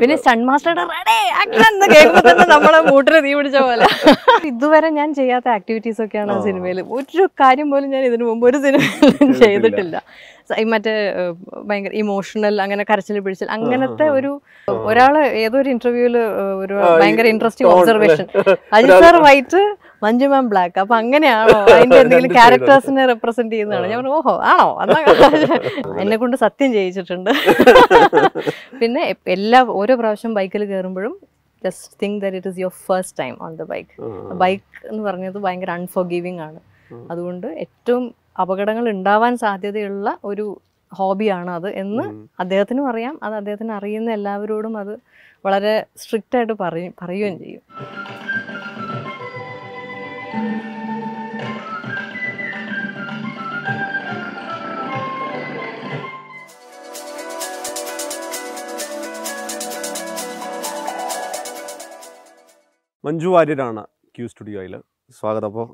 പിന്നെ സ്റ്റൺ മാസ്റ്ററുടെ ready action എന്ന് കേൾക്കുമ്പോൾ തന്നെ നമ്മളെ മൂട്ടിന് തീ പിടിച്ച പോലെ. ഇതുവരെ ഞാൻ ചെയ്യാത്ത ആക്ടിവിറ്റീസ് ഒക്കെയാണ് ആ സിനിമയിൽ ഒരു കാര്യം പോലും ഞാൻ ഇതിനു മുമ്പ് ഒരു സിനിമയിലും ചെയ്തിട്ടില്ല. മറ്റേ ഭയങ്കര ഇമോഷണൽ അങ്ങനെ കരച്ചിൽ പിടിച്ചിൽ അങ്ങനത്തെ ഒരു ഒരാൾ ഏതൊരു ഇന്റർവ്യൂൽ ഒരു ഭയങ്കര interesting observation Ajith sir white Manju ma'am black. അപ്പൊ അങ്ങനെയാണോ? അതിന്റെ എന്തെങ്കിലും ക്യാരക്ടേഴ്സിനെ റെപ്രസെന്റ് ചെയ്യുന്നതാണ്. ഞാൻ പറഞ്ഞു, ഓഹോ ആണോ? എന്നാ എന്നെ കൊണ്ട് സത്യം ചെയ്യിച്ചിട്ടുണ്ട്. പിന്നെ എല്ലാ ഓരോ പ്രാവശ്യം ബൈക്കിൽ കയറുമ്പോഴും just think that it is your first time on the bike bike എന്ന് പറഞ്ഞത് ഭയങ്കര അൺഫോർഗീവിങ് ആണ്. അതുകൊണ്ട് ഏറ്റവും അപകടങ്ങൾ ഉണ്ടാവാൻ സാധ്യതയുള്ള ഒരു ഹോബിയാണ് അത് എന്ന് അദ്ദേഹത്തിനും അറിയാം. അത് അദ്ദേഹത്തിന് അറിയുന്ന എല്ലാവരോടും അത് വളരെ സ്ട്രിക്റ്റ് ആയിട്ട് പറയും പറയുകയും ചെയ്യും. മഞ്ജു വാര്യരാണ് ക്യൂ സ്റ്റുഡിയോയിൽ സ്വാഗതം അപ്പോൾ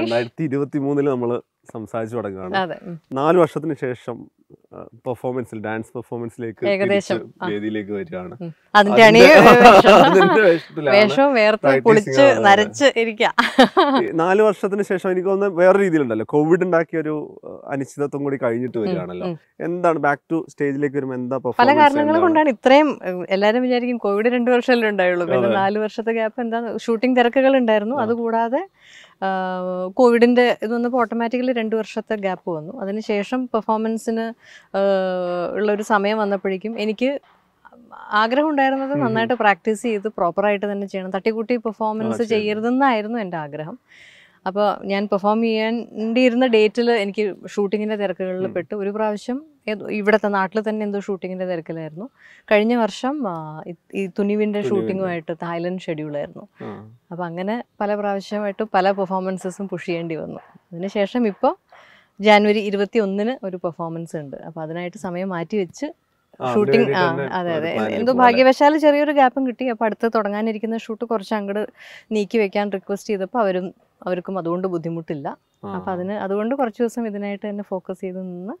രണ്ടായിരത്തി ഇരുപത്തി മൂന്നിൽ നമ്മൾ സംസാരിച്ചു തുടങ്ങുകയാണ്. നാല് വർഷത്തിന് ശേഷം പെർഫോമൻസിൽ ഡാൻസ് പെർഫോമൻസിലേക്ക് ഏകദേശം, വേദിയിലേക്ക് വരികയാണ്. നാല് വർഷത്തിന് ശേഷം എനിക്ക് തോന്നുന്നത് വേറെ രീതിയിലുണ്ടല്ലോ. കോവിഡ് ഉണ്ടാക്കിയ ഒരു അനിശ്ചിതത്വം കൂടി കഴിഞ്ഞിട്ട് വരികയാണല്ലോ. എന്താണ് ബാക്ക് ടു സ്റ്റേജിലേക്ക് വരുമ്പോൾ എന്താ പല കാരണങ്ങൾ കൊണ്ടാണ്. ഇത്രയും എല്ലാരും വിചാരിക്കും കോവിഡ് രണ്ടു വർഷമല്ലേ ഉണ്ടായുള്ളൂ. പിന്നെ നാല് വർഷത്തെ ഗ്യാപ്പ് എന്താ ഷൂട്ടിംഗ് തിരക്കുകൾ ഉണ്ടായിരുന്നു. അതുകൂടാതെ ആഹ്, കോവിഡിന്റെ ഇത് വന്നപ്പോൾ ഓട്ടോമാറ്റിക്കലി രണ്ട് വർഷത്തെ ഗ്യാപ്പ് വന്നു അതിനുശേഷം പെർഫോമൻസിന് ഉള്ളൊരു സമയം വന്നപ്പോഴേക്കും എനിക്ക് ആഗ്രഹം ഉണ്ടായിരുന്നത്. നന്നായിട്ട് പ്രാക്ടീസ് ചെയ്ത് പ്രോപ്പറായിട്ട് തന്നെ ചെയ്യണം തട്ടിക്കൂട്ടി പെർഫോമൻസ്. ചെയ്യരുതെന്നായിരുന്നു എന്റെ ആഗ്രഹം അപ്പോൾ ഞാൻ പെർഫോം ചെയ്യേണ്ടിയിരുന്ന ഡേറ്റിൽ എനിക്ക് ഷൂട്ടിങ്ങിന്റെ തിരക്കുകളിൽ പെട്ട്. ഒരു പ്രാവശ്യം ഇവിടുത്തെ നാട്ടിൽ തന്നെ എന്തോ ഷൂട്ടിങ്ങിന്റെ തിരക്കിലായിരുന്നു. കഴിഞ്ഞ വർഷം ഈ- തുണിവിന്റെ. ഷൂട്ടിങ്ങുമായിട്ട് തായ്ലൻഡ് ഷെഡ്യൂളായിരുന്നു അപ്പോൾ അങ്ങനെ പല പ്രാവശ്യമായിട്ട് പല പെർഫോമൻസസും പുഷ് ചെയ്യേണ്ടി വന്നു. അതിനുശേഷം ഇപ്പോൾ ജാനുവരി ഇരുപത്തി ഒന്നിന് ഒരു പെർഫോമൻസ് ഉണ്ട്. അപ്പോൾ അതിനായിട്ട് സമയം മാറ്റി വെച്ച് ഷൂട്ടിംഗ് ആ അതെ അതെ. എന്തോ ഭാഗ്യവശാൽ ചെറിയൊരു ഗ്യാപ്പും കിട്ടി. അപ്പോൾ അടുത്ത് തുടങ്ങാനിരിക്കുന്ന ഷൂട്ട് കുറച്ച് അങ്ങോട്ട് നീക്കി വെക്കാൻ റിക്വസ്റ്റ് ചെയ്തപ്പോൾ അവരും അവർക്കും അതുകൊണ്ട് ബുദ്ധിമുട്ടില്ല. അപ്പൊ അതിന് അതുകൊണ്ട് കുറച്ച് ദിവസം ഇതിനായിട്ട് തന്നെ ഫോക്കസ് ചെയ്ത് നിന്ന്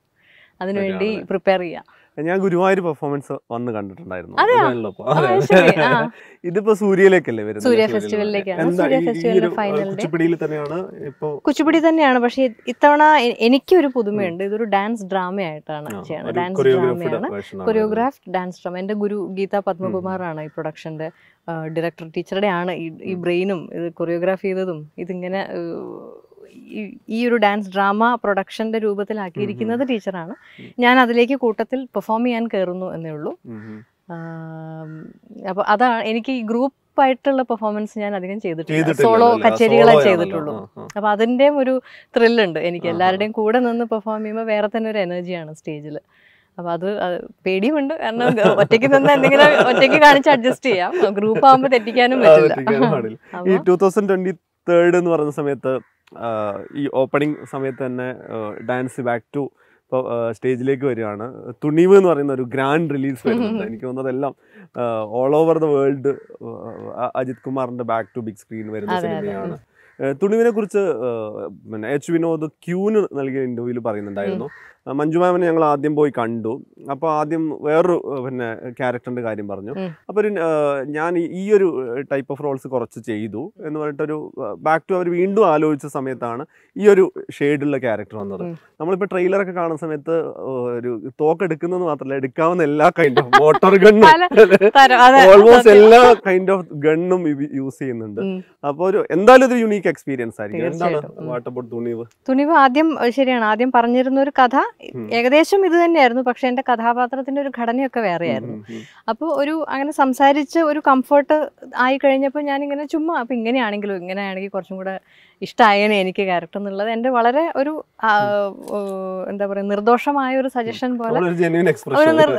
അതിനുവേണ്ടി പ്രിപ്പയർ ചെയ്യാം. ഞാൻ ഗുരുവായൂർ പെർഫോമൻസ് വന്ന് കണ്ടിട്ടുണ്ടായിരുന്നു. ഇതിപ്പോ സൂര്യയിലേക്കല്ലേ വരുന്നത്? സൂര്യ ഫെസ്റ്റിവലിലേക്കാണ്. സൂര്യ ഫെസ്റ്റിവലിന്റെ ഫൈനൽ final തന്നെയാണ് പക്ഷേ ഇത്തവണ എനിക്ക് എനിക്കൊരു പുതുമയുണ്ട്. ഇതൊരു ഡാൻസ് ഡ്രാമയായിട്ടാണ് ചെയ്യുന്നത് ഡാൻസ് ഡ്രാമയാണ് കൊറിയോഗ്രാഫ് ഡാൻസ് ഡ്രാമ എന്റെ ഗുരു ഗീത പത്മകുമാറാണ് ഈ പ്രൊഡക്ഷന്റെ ഡയറക്ടർ ടീച്ചറുടെ ആണ് ഈ ഈ ബ്രെയിനും ഇത് കൊറിയോഗ്രാഫ് ചെയ്തതും. ഇതിങ്ങനെ ഈ- ഒരു ഡാൻസ് ഡ്രാമ പ്രൊഡക്ഷന്റെ രൂപത്തിലാക്കിയിരിക്കുന്നത് ടീച്ചറാണ് ഞാൻ അതിലേക്ക് കൂട്ടത്തിൽ പെർഫോം ചെയ്യാൻ കയറുന്നു എന്നേ ഉള്ളൂ. അപ്പോൾ അതാണ് എനിക്ക് ഈ ഗ്രൂപ്പായിട്ടുള്ള പെർഫോമൻസ് ഞാൻ അധികം ചെയ്തിട്ടില്ല. ചെയ്തിട്ടില്ല സോളോ കച്ചേരികളെ ചെയ്തിട്ടുള്ളൂ. അപ്പൊ അതിന്റെയും ഒരു ത്രില്ലുണ്ട് എനിക്ക്. എല്ലാവരുടെയും കൂടെ നിന്ന് പെർഫോം ചെയ്യുമ്പോൾ വേറെ തന്നെ ഒരു എനർജിയാണ് സ്റ്റേജിൽ അപ്പോൾ അത് പേടിയുമുണ്ട്. കാരണം ഒറ്റയ്ക്ക് നിന്ന് എന്തെങ്കിലും ഒറ്റയ്ക്ക് കാണിച്ച് അഡ്ജസ്റ്റ് ചെയ്യാം. ഗ്രൂപ്പ് ആകുമ്പോൾ തെറ്റിക്കാനും പറ്റില്ല. ഈ ടൂ തൗസൻഡ് ട്വന്റി തേർഡ് എന്ന് പറയുന്ന സമയത്ത് ഈ ഓപ്പണിംഗ് സമയത്ത് തന്നെ ഡാൻസ് ബാക്ക് ടു ഇപ്പോൾ സ്റ്റേജിലേക്ക് വരികയാണ്. തുണിവ് എന്ന് പറയുന്ന ഒരു ഗ്രാൻഡ് റിലീസ് വരുന്നുണ്ട്. എനിക്ക് തോന്നുന്നത് എല്ലാം all over the world Ajith കുമാറിന്റെ ബാക്ക് ടു ബിഗ് സ്ക്രീൻ വരുന്ന. സിനിമയാണ്. തുണിവിനെ കുറിച്ച് എച്ച് വിനോദ് ക്യൂന് നൽകിയ ഇന്റർവ്യൂവിൽ പറയുന്നുണ്ടായിരുന്നു. ആ, മഞ്ജു മാമിനെ ഞങ്ങൾ ആദ്യം പോയി കണ്ടു. അപ്പോൾ ആദ്യം വേറൊരു പിന്നെ ക്യാരക്ടറിന്റെ കാര്യം പറഞ്ഞു. അപ്പൊ അപ്പോൾ ഒരു ഞാൻ ഈ- ഒരു ടൈപ്പ് ഓഫ് റോൾസ് കുറച്ച് ചെയ്തു എന്ന് പറഞ്ഞിട്ടൊരു ബാക്ക് ടു അവർ വീണ്ടും ആലോചിച്ച സമയത്താണ് ഈ ഒരു ഷെയ്ഡുള്ള ക്യാരക്ടർ വന്നത്. നമ്മളിപ്പോ നമ്മളിപ്പോൾ ട്രെയിലറൊക്കെ കാണുന്ന സമയത്ത് ഒരു തോക്ക് എടുക്കുന്നത് മാത്രമല്ല എടുക്കാവുന്ന എല്ലാ കൈൻഡ് ഓഫ് മോട്ടർ ഗണ്ണും ഓൾമോസ്റ്റ് എല്ലാ കൈൻഡ് ഓഫ് ഗണ്ണും യൂസ് ചെയ്യുന്നുണ്ട്. അപ്പൊ അപ്പോൾ ഒരു എന്തായാലും ഒരു യുണീക്ക് എക്സ്പീരിയൻസ് ആയിരിക്കും. എന്താണ് വാട്ടർ ബോട്ട് തുണിവ്? തുണിവ് ആദ്യം ശരിയാണ്. ആദ്യം പറഞ്ഞിരുന്ന ഒരു കഥ. ഏകദേശം ഇത് തന്നെയായിരുന്നു. പക്ഷെ എന്റെ കഥാപാത്രത്തിന്റെ ഒരു ഘടനയൊക്കെ വേറെയായിരുന്നു. അപ്പോൾ ഒരു അങ്ങനെ സംസാരിച്ച് ഒരു കംഫർട്ട് ആയി കഴിഞ്ഞപ്പോൾ ഞാൻ ഇങ്ങനെ ചുമ്മാ അപ്പോൾ ഇങ്ങനെയാണെങ്കിലും ഇങ്ങനെയാണെങ്കിൽ കുറച്ചും കൂടെ ഇഷ്ടമായേനെ എനിക്ക് ക്യാരക്ടർ എന്നുള്ളത് എന്റെ വളരെ ഒരു എന്താ പറയുക നിർദോഷമായ ഒരു സജഷൻ പോലെ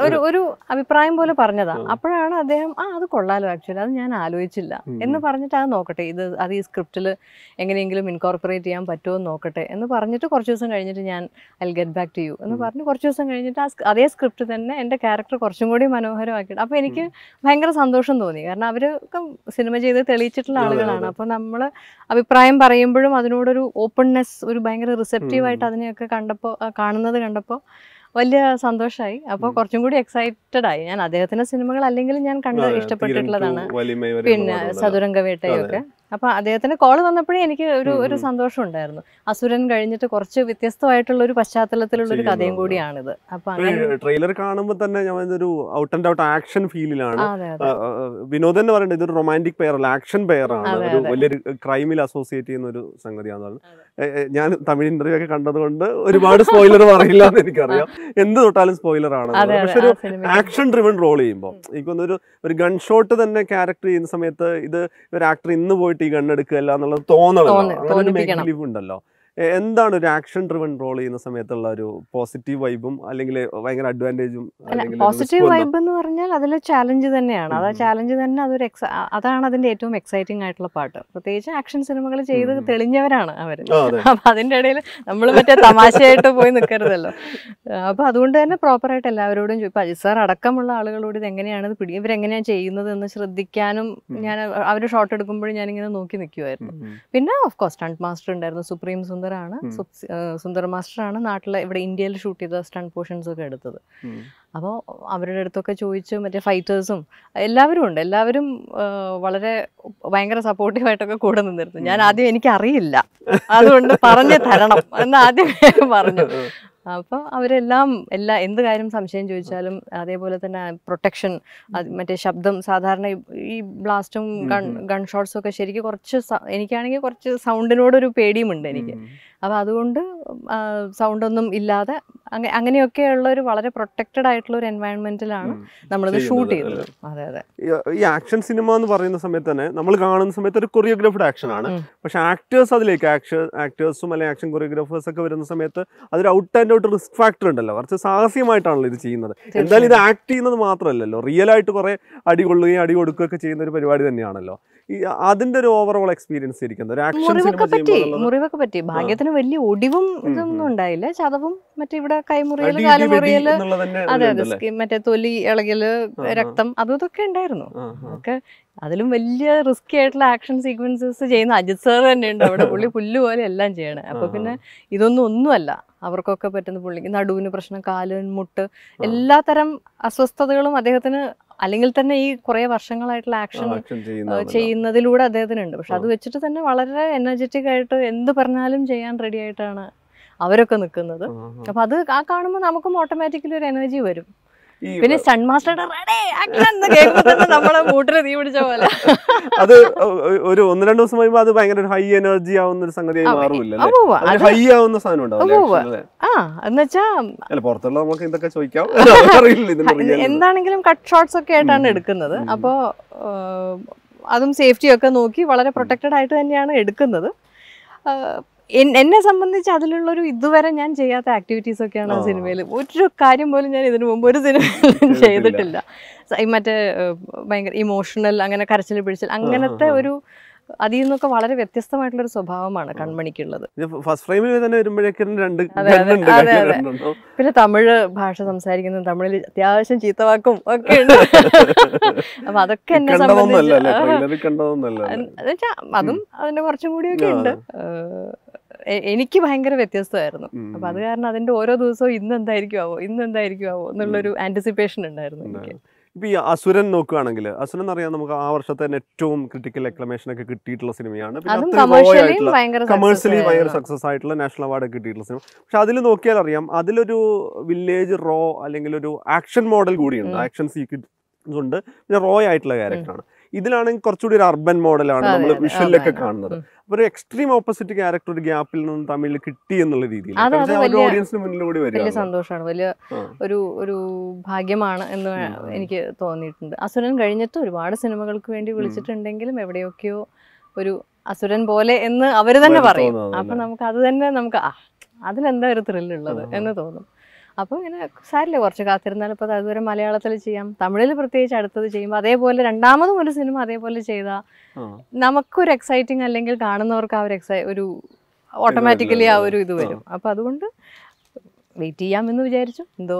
ഒരു ഒരു അഭിപ്രായം പോലെ പറഞ്ഞതാണ് അപ്പോഴാണ് അദ്ദേഹം ആ അത് കൊള്ളാലോ ആക്ച്വലി അത് ഞാൻ ആലോചിച്ചില്ല. എന്ന് പറഞ്ഞിട്ട് അത് നോക്കട്ടെ ഇത് അത് ഈ സ്ക്രിപ്റ്റിൽ എങ്ങനെയെങ്കിലും ഇൻകോർപ്പറേറ്റ് ചെയ്യാൻ പറ്റുമോ എന്ന് നോക്കട്ടെ എന്ന് പറഞ്ഞിട്ട് കുറച്ച് ദിവസം കഴിഞ്ഞിട്ട് ഞാൻ I get back to you എന്ന് ഉം. പറഞ്ഞ് കുറച്ച് ദിവസം കഴിഞ്ഞിട്ട് ആ അതേ സ്ക്രിപ്റ്റ് തന്നെ എന്റെ ക്യാരക്ടർ കുറച്ചും കൂടി മനോഹരമാക്കിയിട്ട്. അപ്പോൾ എനിക്ക് ഭയങ്കര സന്തോഷം തോന്നി. കാരണം അവർ സിനിമ ചെയ്ത് തെളിയിച്ചിട്ടുള്ള ആളുകളാണ്. അപ്പൊ അപ്പോൾ നമ്മൾ അഭിപ്രായം പറയുമ്പോഴും അതിനോടൊരു ഓപ്പൺനെസ് ഒരു ഭയങ്കര റിസെപ്റ്റീവായിട്ട് ആയിട്ട് അതിനെയൊക്കെ കണ്ടപ്പോൾ കാണുന്നത് കണ്ടപ്പോൾ വലിയ സന്തോഷമായി അപ്പോൾ കുറച്ചും കൂടി എക്സൈറ്റഡ് ആയി. ഞാൻ അദ്ദേഹത്തിന്റെ സിനിമകൾ അല്ലെങ്കിലും ഞാൻ കണ്ട് ഇഷ്ടപ്പെട്ടിട്ടുള്ളതാണ്. പിന്നെ ചതുരംഗ വേട്ടയൊക്കെ. സതുരംഗവേട്ടയൊക്കെ അപ്പൊ അദ്ദേഹത്തിന്റെ കോൾ വന്നപ്പോഴേ എനിക്ക് ഒരു ഒരു സന്തോഷം ഉണ്ടായിരുന്നു അസുരൻ കഴിഞ്ഞിട്ട് കുറച്ച് വ്യത്യസ്തമായിട്ടുള്ള ഒരു പശ്ചാത്തലത്തിലുള്ള ഒരു കഥയും കൂടിയാണ് കൂടിയാണിത്. അപ്പൊ ട്രെയിലർ കാണുമ്പോൾ തന്നെ ഞാൻ ഒരു ഔട്ട് ആൻഡ് ഔട്ട് ആക്ഷൻ ഫീലിലാണ് വിനോദൻ വിനോദ് എന്ന് പറയുന്നത് ഇതൊരു റൊമാന്റിക് പെയർ അല്ല ആക്ഷൻ പെയർ ആണ്. ഒരു വലിയൊരു ക്രൈമിൽ അസോസിയേറ്റ് ചെയ്യുന്ന ഒരു സംഗതിയാണെന്നാണ് ഞാൻ തമിഴ് ഇന്റർവ്യൂ ഒക്കെ കണ്ടതുകൊണ്ട് ഒരുപാട് സ്പോയിലർ പറയില്ല എന്ന് എനിക്കറിയാം. എന്ത് തൊട്ടാലും സ്പോയിലർ ആണ് പക്ഷെ ഒരു ആക്ഷൻ ഡ്രിവൺ റോൾ ചെയ്യുമ്പോൾ എനിക്കൊന്നൊരു ഒരു ഗൺ ഷോട്ട് തന്നെ ക്യാരക്ടർ ചെയ്യുന്ന സമയത്ത് ഇത് ഒരു ആക്ടർ ഇന്ന് പോയിട്ട് ഈ കണ്ണെടുക്കുക എന്നുള്ളത് തോന്നണല്ലോ തോന്നി- അങ്ങനെ ഒരു തോന്നിപ്പിക്കണം. മേക്ക് ഉണ്ടല്ലോ. എന്താണ് ഒരു ആക്ഷൻ ഡ്രിവൺ റോൾ ചെയ്യുന്ന സമയത്തുള്ള ഒരു പോസിറ്റീവ് വൈബും അല്ലെങ്കിൽ ഭയങ്കര അഡ്വാന്റേജും പോസിറ്റീവ് വൈബ് എന്ന് പറഞ്ഞാൽ അതിൽ ചാലഞ്ച് തന്നെയാണ്. അത് ചാലഞ്ച് തന്നെ അതൊരു എക്സ അതാണ് അതിന്റെ ഏറ്റവും എക്സൈറ്റിംഗ് ആയിട്ടുള്ള പാട്ട്. പ്രത്യേകിച്ച് ആക്ഷൻ സിനിമകൾ ചെയ്ത് തെളിഞ്ഞവരാണ് അവർ അപ്പൊ അതിന്റെ ഇടയിൽ നമ്മൾ മറ്റേ തമാശയായിട്ട് പോയി നിൽക്കരുതല്ലോ അപ്പൊ അതുകൊണ്ട് തന്നെ പ്രോപ്പറായിട്ട് എല്ലാവരോടും സാർ അടക്കമുള്ള ആളുകളോട് ഇത് എങ്ങനെയാണ് ഇത് പിടി ഇവരെങ്ങനെയാണ് ചെയ്യുന്നത് എന്ന് ശ്രദ്ധിക്കാനും ഞാൻ അവർ ഷോട്ട് എടുക്കുമ്പോഴും ഞാനിങ്ങനെ നോക്കി നിൽക്കുമായിരുന്നു. പിന്നെ ഓഫ് കോഴ്സ് സ്റ്റണ്ട് മാസ്റ്റർ ഉണ്ടായിരുന്നു സുപ്രീം സുന്ദറാണ് ഉം. സുന്ദർ മാസ്റ്റർ ആണ് മാസ്റ്ററാണ് നാട്ടിലെ ഇവിടെ ഇന്ത്യയിൽ ഷൂട്ട് ചെയ്ത സ്റ്റണ്ട് പോർഷൻസ് ഒക്കെ എടുത്തത് അപ്പോൾ അവരുടെ അടുത്തൊക്കെ ചോദിച്ചു മറ്റേ ഫൈറ്റേഴ്സും എല്ലാവരും ഉണ്ട്. എല്ലാവരും വളരെ ഭയങ്കര സപ്പോർട്ടീവായിട്ടൊക്കെ കൂടെ നിന്നിരുന്നു. ഞാൻ ആദ്യം എനിക്ക് അറിയില്ല അതുകൊണ്ട് പറഞ്ഞു തരണം. എന്ന് ആദ്യം പറഞ്ഞു. അപ്പോൾ അവരെല്ലാം എല്ലാ എന്ത് കാര്യം സംശയം ചോദിച്ചാലും അതേപോലെ തന്നെ പ്രൊട്ടക്ഷൻ മറ്റേ ശബ്ദം സാധാരണ ഈ- ബ്ലാസ്റ്റും ഗൺ ഷോട്ട്സും ഒക്കെ ശരിക്കും കുറച്ച് എനിക്കാണെങ്കിൽ കുറച്ച് സൗണ്ടിനോടൊരു പേടിയുമുണ്ട് എനിക്ക്. അപ്പോൾ അതുകൊണ്ട് സൗണ്ടൊന്നും ഇല്ലാതെ അങ്ങനെയൊക്കെയുള്ള ഒരു വളരെ പ്രൊട്ടക്റ്റഡ് ആയിട്ടുള്ള ഒരു എൻവയൺമെന്റിലാണ് നമ്മൾ നമ്മളിത് ഷൂട്ട് ചെയ്തത്. അതെ. അതെ ഈ- ആക്ഷൻ സിനിമ എന്ന് പറയുന്ന സമയത്ത് തന്നെ നമ്മൾ കാണുന്ന സമയത്ത് ഒരു കൊറിയോഗ്രാഫ്ഡ് ആക്ഷൻ ആണ്. പക്ഷെ ആക്ടേഴ്സ് അതിലേക്ക് ആക്ഷൻ ആക്ടേഴ്സും അല്ലെങ്കിൽ ആക്ഷൻ കൊറിയോഗ്രാഫേഴ്സ് ഒക്കെ വരുന്ന സമയത്ത് അതൊരു out and out risk factor ഉണ്ടല്ലോ. കുറച്ച് സാഹസ്യമായിട്ടാണല്ലോ ഇത് ചെയ്യുന്നത്. എന്തായാലും ഇത് ആക്ട് ചെയ്യുന്നത് മാത്രമല്ലല്ലോ. റിയൽ ആയിട്ട് കുറെ അടി കൊള്ളുകയും അടി കൊടുക്കുകയൊക്കെ ചെയ്യുന്ന ഒരു പരിപാടി തന്നെയാണല്ലോ. അതിന്റെ ഒരു ഓവറോൾ എക്സ്പീരിയൻസ് ഇരിക്കുന്നത് ഒരു ആക്ഷൻ പറ്റി മുറിവൊക്കെ പറ്റി. ഭാഗ്യത്തിന് വലിയ ഒടിവും ഇതൊന്നും ഉണ്ടായില്ല. ചതവും മറ്റേ ഇവിടെ കൈമുറിയൽ കാലുമുറിയൽ അതെ അതെ? മറ്റേ തൊലി ഇളകൽ രക്തം അതും ഇതൊക്കെ ഉണ്ടായിരുന്നു. ഒക്കെ അതിലും വലിയ റിസ്കി ആയിട്ടുള്ള ആക്ഷൻ സീക്വൻസസ് ചെയ്യുന്ന അജിത് സാർ തന്നെ ഉണ്ട്. അവിടെ പുള്ളി പുല്ല് പോലെ എല്ലാം ചെയ്യണേ. അപ്പൊ പിന്നെ ഇതൊന്നും ഒന്നുമല്ല. അവർക്കൊക്കെ പറ്റുന്ന പുള്ളിക്ക് നടുവിന് പ്രശ്നം കാൽ മുട്ട് എല്ലാ തരം അസ്വസ്ഥതകളും അദ്ദേഹത്തിന് അല്ലെങ്കിൽ തന്നെ ഈ കുറെ വർഷങ്ങളായിട്ടുള്ള ആക്ഷൻ. ചെയ്യുന്നതിലൂടെ അദ്ദേഹത്തിനുണ്ട് പക്ഷെ അത് വെച്ചിട്ട് തന്നെ വളരെ എനർജറ്റിക് ആയിട്ട് എന്ത് പറഞ്ഞാലും ചെയ്യാൻ റെഡി ആയിട്ടാണ് അവരൊക്കെ നിൽക്കുന്നത്. അപ്പൊ അത് ആ കാണുമ്പോൾ നമുക്കും ഓട്ടോമാറ്റിക്കലി ഒരു എനർജി വരും പിന്നെ സ്റ്റൺ മാസ്റ്ററുടെ നമ്മളെ മൂട്ടിന് തീ പിടിച്ച പോലെ. അത് ഒരു ഒന്ന് രണ്ട് ദിവസം കഴിയുമ്പോൾ അത് ഭയങ്കര ഹൈ എനർജി ആവുന്ന ഒരു സംഗതിയായി മാറില്ല ഹൈ ആവുന്ന സാധനം ഉണ്ടാവും? ആ എന്നുവെച്ചാ പുറത്തുള്ള നമുക്ക് ഇതൊക്കെ ചോദിക്കാം. എന്താണെങ്കിലും കട്ട് ഷോട്ട്സ് ഒക്കെ ആയിട്ടാണ് എടുക്കുന്നത്. അപ്പോ അപ്പോൾ അതും സേഫ്റ്റി ഒക്കെ നോക്കി വളരെ പ്രൊട്ടക്റ്റഡ് ആയിട്ട് തന്നെയാണ് എടുക്കുന്നത്. എന്നെ സംബന്ധിച്ച് അതിലുള്ളൊരു ഇതുവരെ ഞാൻ ചെയ്യാത്ത ആക്ടിവിറ്റീസ് ഒക്കെയാണ് ആ. സിനിമയിൽ ഒരു കാര്യം പോലും ഞാൻ ഇതിനു മുമ്പ് ഒരു സിനിമയിലും ചെയ്തിട്ടില്ല. മറ്റേ ഭയങ്കര ഇമോഷണൽ അങ്ങനെ കരച്ചിൽ പിടിച്ചിൽ അങ്ങനത്തെ ഒരു അതിൽ നിന്നൊക്കെ വളരെ വ്യത്യസ്തമായിട്ടുള്ള ഒരു സ്വഭാവമാണ് കൺമണിക്കുള്ളത്. ഫസ്റ്റ് ഫ്രെയിമിൽ തന്നെ വരുമ്പോഴേക്കും രണ്ട്. പിന്നെ തമിഴ് ഭാഷ സംസാരിക്കുന്ന തമിഴിൽ അത്യാവശ്യം ചീത്തവാക്കും ഒക്കെ ഉണ്ട്. അപ്പൊ അതൊക്കെ എന്നെ സംബന്ധിച്ച്? അതും അതിന്റെ കുറച്ചും കൂടിയൊക്കെ ഉണ്ട്. എനിക്ക് ഭയങ്കര വ്യത്യസ്തമായിരുന്നു. അപ്പൊ അത് കാരണം അതിന്റെ ഓരോ ദിവസവും ഇന്ന് എന്തായിരിക്കും ആവോ ഇന്ന് എന്തായിരിക്കും ആവോ എന്നുള്ളൊരു ആന്റിസിപ്പേഷൻ ഉണ്ടായിരുന്നു. എനിക്ക്. ഇപ്പൊ ഈ അസുരൻ നോക്കുകയാണെങ്കിൽ അസുരൻ എന്നറിയാം നമുക്ക് ആ വർഷത്തെ ഏറ്റവും ക്രിട്ടിക്കൽ എക്ലമേഷൻ ഒക്കെ കിട്ടിയിട്ടുള്ള സിനിമയാണ്. കമേഴ്സ്യലി ഭയങ്കര സക്സസ് ആയിട്ടുള്ള നാഷണൽ അവാർഡ് കിട്ടിയിട്ടുള്ള സിനിമ. പക്ഷെ അതിൽ നോക്കിയാൽ അറിയാം അതിലൊരു വില്ലേജ് റോ അല്ലെങ്കിൽ ഒരു ആക്ഷൻ മോഡൽ കൂടിയുണ്ട് ആക്ഷൻ സീക്വൻസ് ഉണ്ട്. പിന്നെ റോ ആയിട്ടുള്ള ക്യാരക്ടറാണ് ഇതിലാണെങ്കിൽ കുറച്ചുകൂടി ഒരു അർബൻ മോഡലാണ് നമ്മൾ വിഷ്വലിലൊക്കെ കാണുന്നത്. അപ്പൊ ഒരു എക്സ്ട്രീം ഓപ്പോസിറ്റ് ക്യാരക്ടർ ഒരു ഗ്യാപ്പിൽ നിന്ന് തമിഴിൽ കിട്ടി എന്നുള്ള രീതിയിൽ ഓഡിയൻസിന് മുന്നിൽ കൂടി വലിയ സന്തോഷമാണ്. വലിയ ഒരു ഒരു ഭാഗ്യമാണ് എന്ന് എനിക്ക് തോന്നിയിട്ടുണ്ട്. അസുരൻ കഴിഞ്ഞിട്ട് ഒരുപാട് സിനിമകൾക്ക് വേണ്ടി വിളിച്ചിട്ടുണ്ടെങ്കിലും എവിടെയൊക്കെയോ ഒരു അസുരൻ പോലെ എന്ന് അവർ തന്നെ പറയും. അപ്പൊ നമുക്ക് അത് തന്നെ നമുക്ക് ആ അതിലെന്താ ഒരു ത്രില്ലുള്ളത്. എന്ന് തോന്നും. അപ്പോൾ ഇങ്ങനെ സാരില്ല കുറച്ച് കാത്തിരുന്നാൽ ഇപ്പോൾ അതുവരെ മലയാളത്തിൽ ചെയ്യാം. തമിഴിൽ പ്രത്യേകിച്ച് അടുത്തത് ചെയ്യുമ്പോൾ അതേപോലെ രണ്ടാമതും ഒരു സിനിമ അതേപോലെ ചെയ്താൽ. നമുക്കൊരു എക്സൈറ്റിംഗ് അല്ലെങ്കിൽ കാണുന്നവർക്ക് ആ ഒരു എക്സൈ ഒരു ഓട്ടോമാറ്റിക്കലി ആ ഒരു ഇത്. വരും. അപ്പോൾ അതുകൊണ്ട് വെയിറ്റ് ചെയ്യാമെന്ന് വിചാരിച്ചു. എന്തോ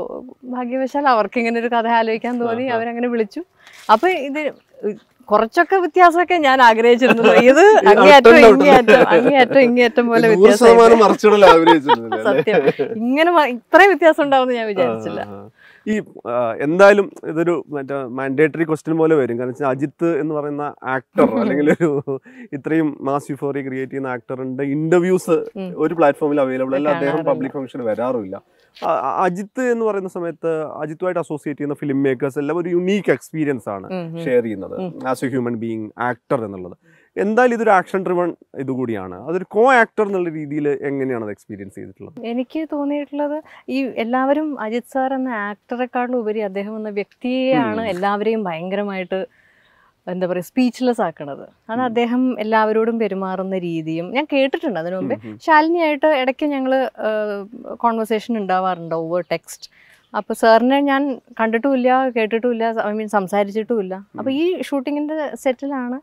ഭാഗ്യവശാൽ അവർക്ക് ഇങ്ങനെ ഒരു കഥ ആലോചിക്കാൻ തോന്നി. അവരങ്ങനെ വിളിച്ചു. അപ്പോൾ ഇത് കുറച്ചൊക്കെ വ്യത്യാസമൊക്കെ ഞാൻ ആഗ്രഹിച്ചിരുന്നു ഇത് അങ്ങേയറ്റം ഇങ്ങേയറ്റം അങ്ങേയറ്റം ഇങ്ങേയറ്റം പോലെ വ്യത്യാസം? സത്യം. ഇങ്ങനെ ഇത്രയും വ്യത്യാസം ഉണ്ടാവുമെന്ന് ഞാൻ വിചാരിച്ചില്ല. ഈ എന്തായാലും ഇതൊരു മറ്റേ മാൻഡേറ്ററി ക്വസ്റ്റ്യൻ പോലെ വരും. കാരണം വെച്ചാൽ അജിത്ത് എന്ന് പറയുന്ന ആക്ടർ അല്ലെങ്കിൽ ഒരു ഇത്രയും മാസ് യുഫോറി ക്രിയേറ്റ് ചെയ്യുന്ന ആക്ടറിന്റെ ഇന്റർവ്യൂസ് ഒരു പ്ലാറ്റ്ഫോമിൽ അവൈലബിൾ അല്ല. അദ്ദേഹം പബ്ലിക് ഫംഗ്ഷന് വരാറുമില്ല. അജിത്ത് എന്ന് പറയുന്ന സമയത്ത് അജിത്തുമായിട്ട് അസോസിയേറ്റ് ചെയ്യുന്ന ഫിലിം മേക്കേഴ്സ് എല്ലാം ഒരു യുണീക്ക് എക്സ്പീരിയൻസ് ആണ്. ഷെയർ ചെയ്യുന്നത്. As a human being actor എന്നുള്ളത്. എന്തായാലും ഇതൊരു ആക്ഷൻ ഡ്രിവൺ ഇതുകൂടിയാണ് അതൊരു കോ ആക്ടർ എന്നുള്ള രീതിയിൽ എങ്ങനെയാണ് അത് എക്സ്പീരിയൻസ് ചെയ്തിട്ടുള്ളത്? എനിക്ക് തോന്നിയിട്ടുള്ളത് ഈ എല്ലാവരും അജിത് സാർ എന്ന ആക്ടറെക്കാളും ഉപരി അദ്ദേഹം എന്ന വ്യക്തിയെയാണ് എല്ലാവരെയും ഭയങ്കരമായിട്ട് എന്താ പറയുക സ്പീച്ച്ലെസ് ആക്കണത്. അത് അദ്ദേഹം എല്ലാവരോടും പെരുമാറുന്ന രീതിയും ഞാൻ കേട്ടിട്ടുണ്ട് അതിനു മുമ്പേ. ശാലിനിയായിട്ട് ഇടയ്ക്ക് ഞങ്ങൾ കോൺവെർസേഷൻ ഉണ്ടാവാറുണ്ട് ഓവർ ടെക്സ്റ്റ് അപ്പോൾ സാറിനെ ഞാൻ കണ്ടിട്ടുമില്ല കേട്ടിട്ടുമില്ല ഐ മീൻ സംസാരിച്ചിട്ടുമില്ല. അപ്പോൾ ഈ ഷൂട്ടിങ്ങിന്റെ സെറ്റിലാണ്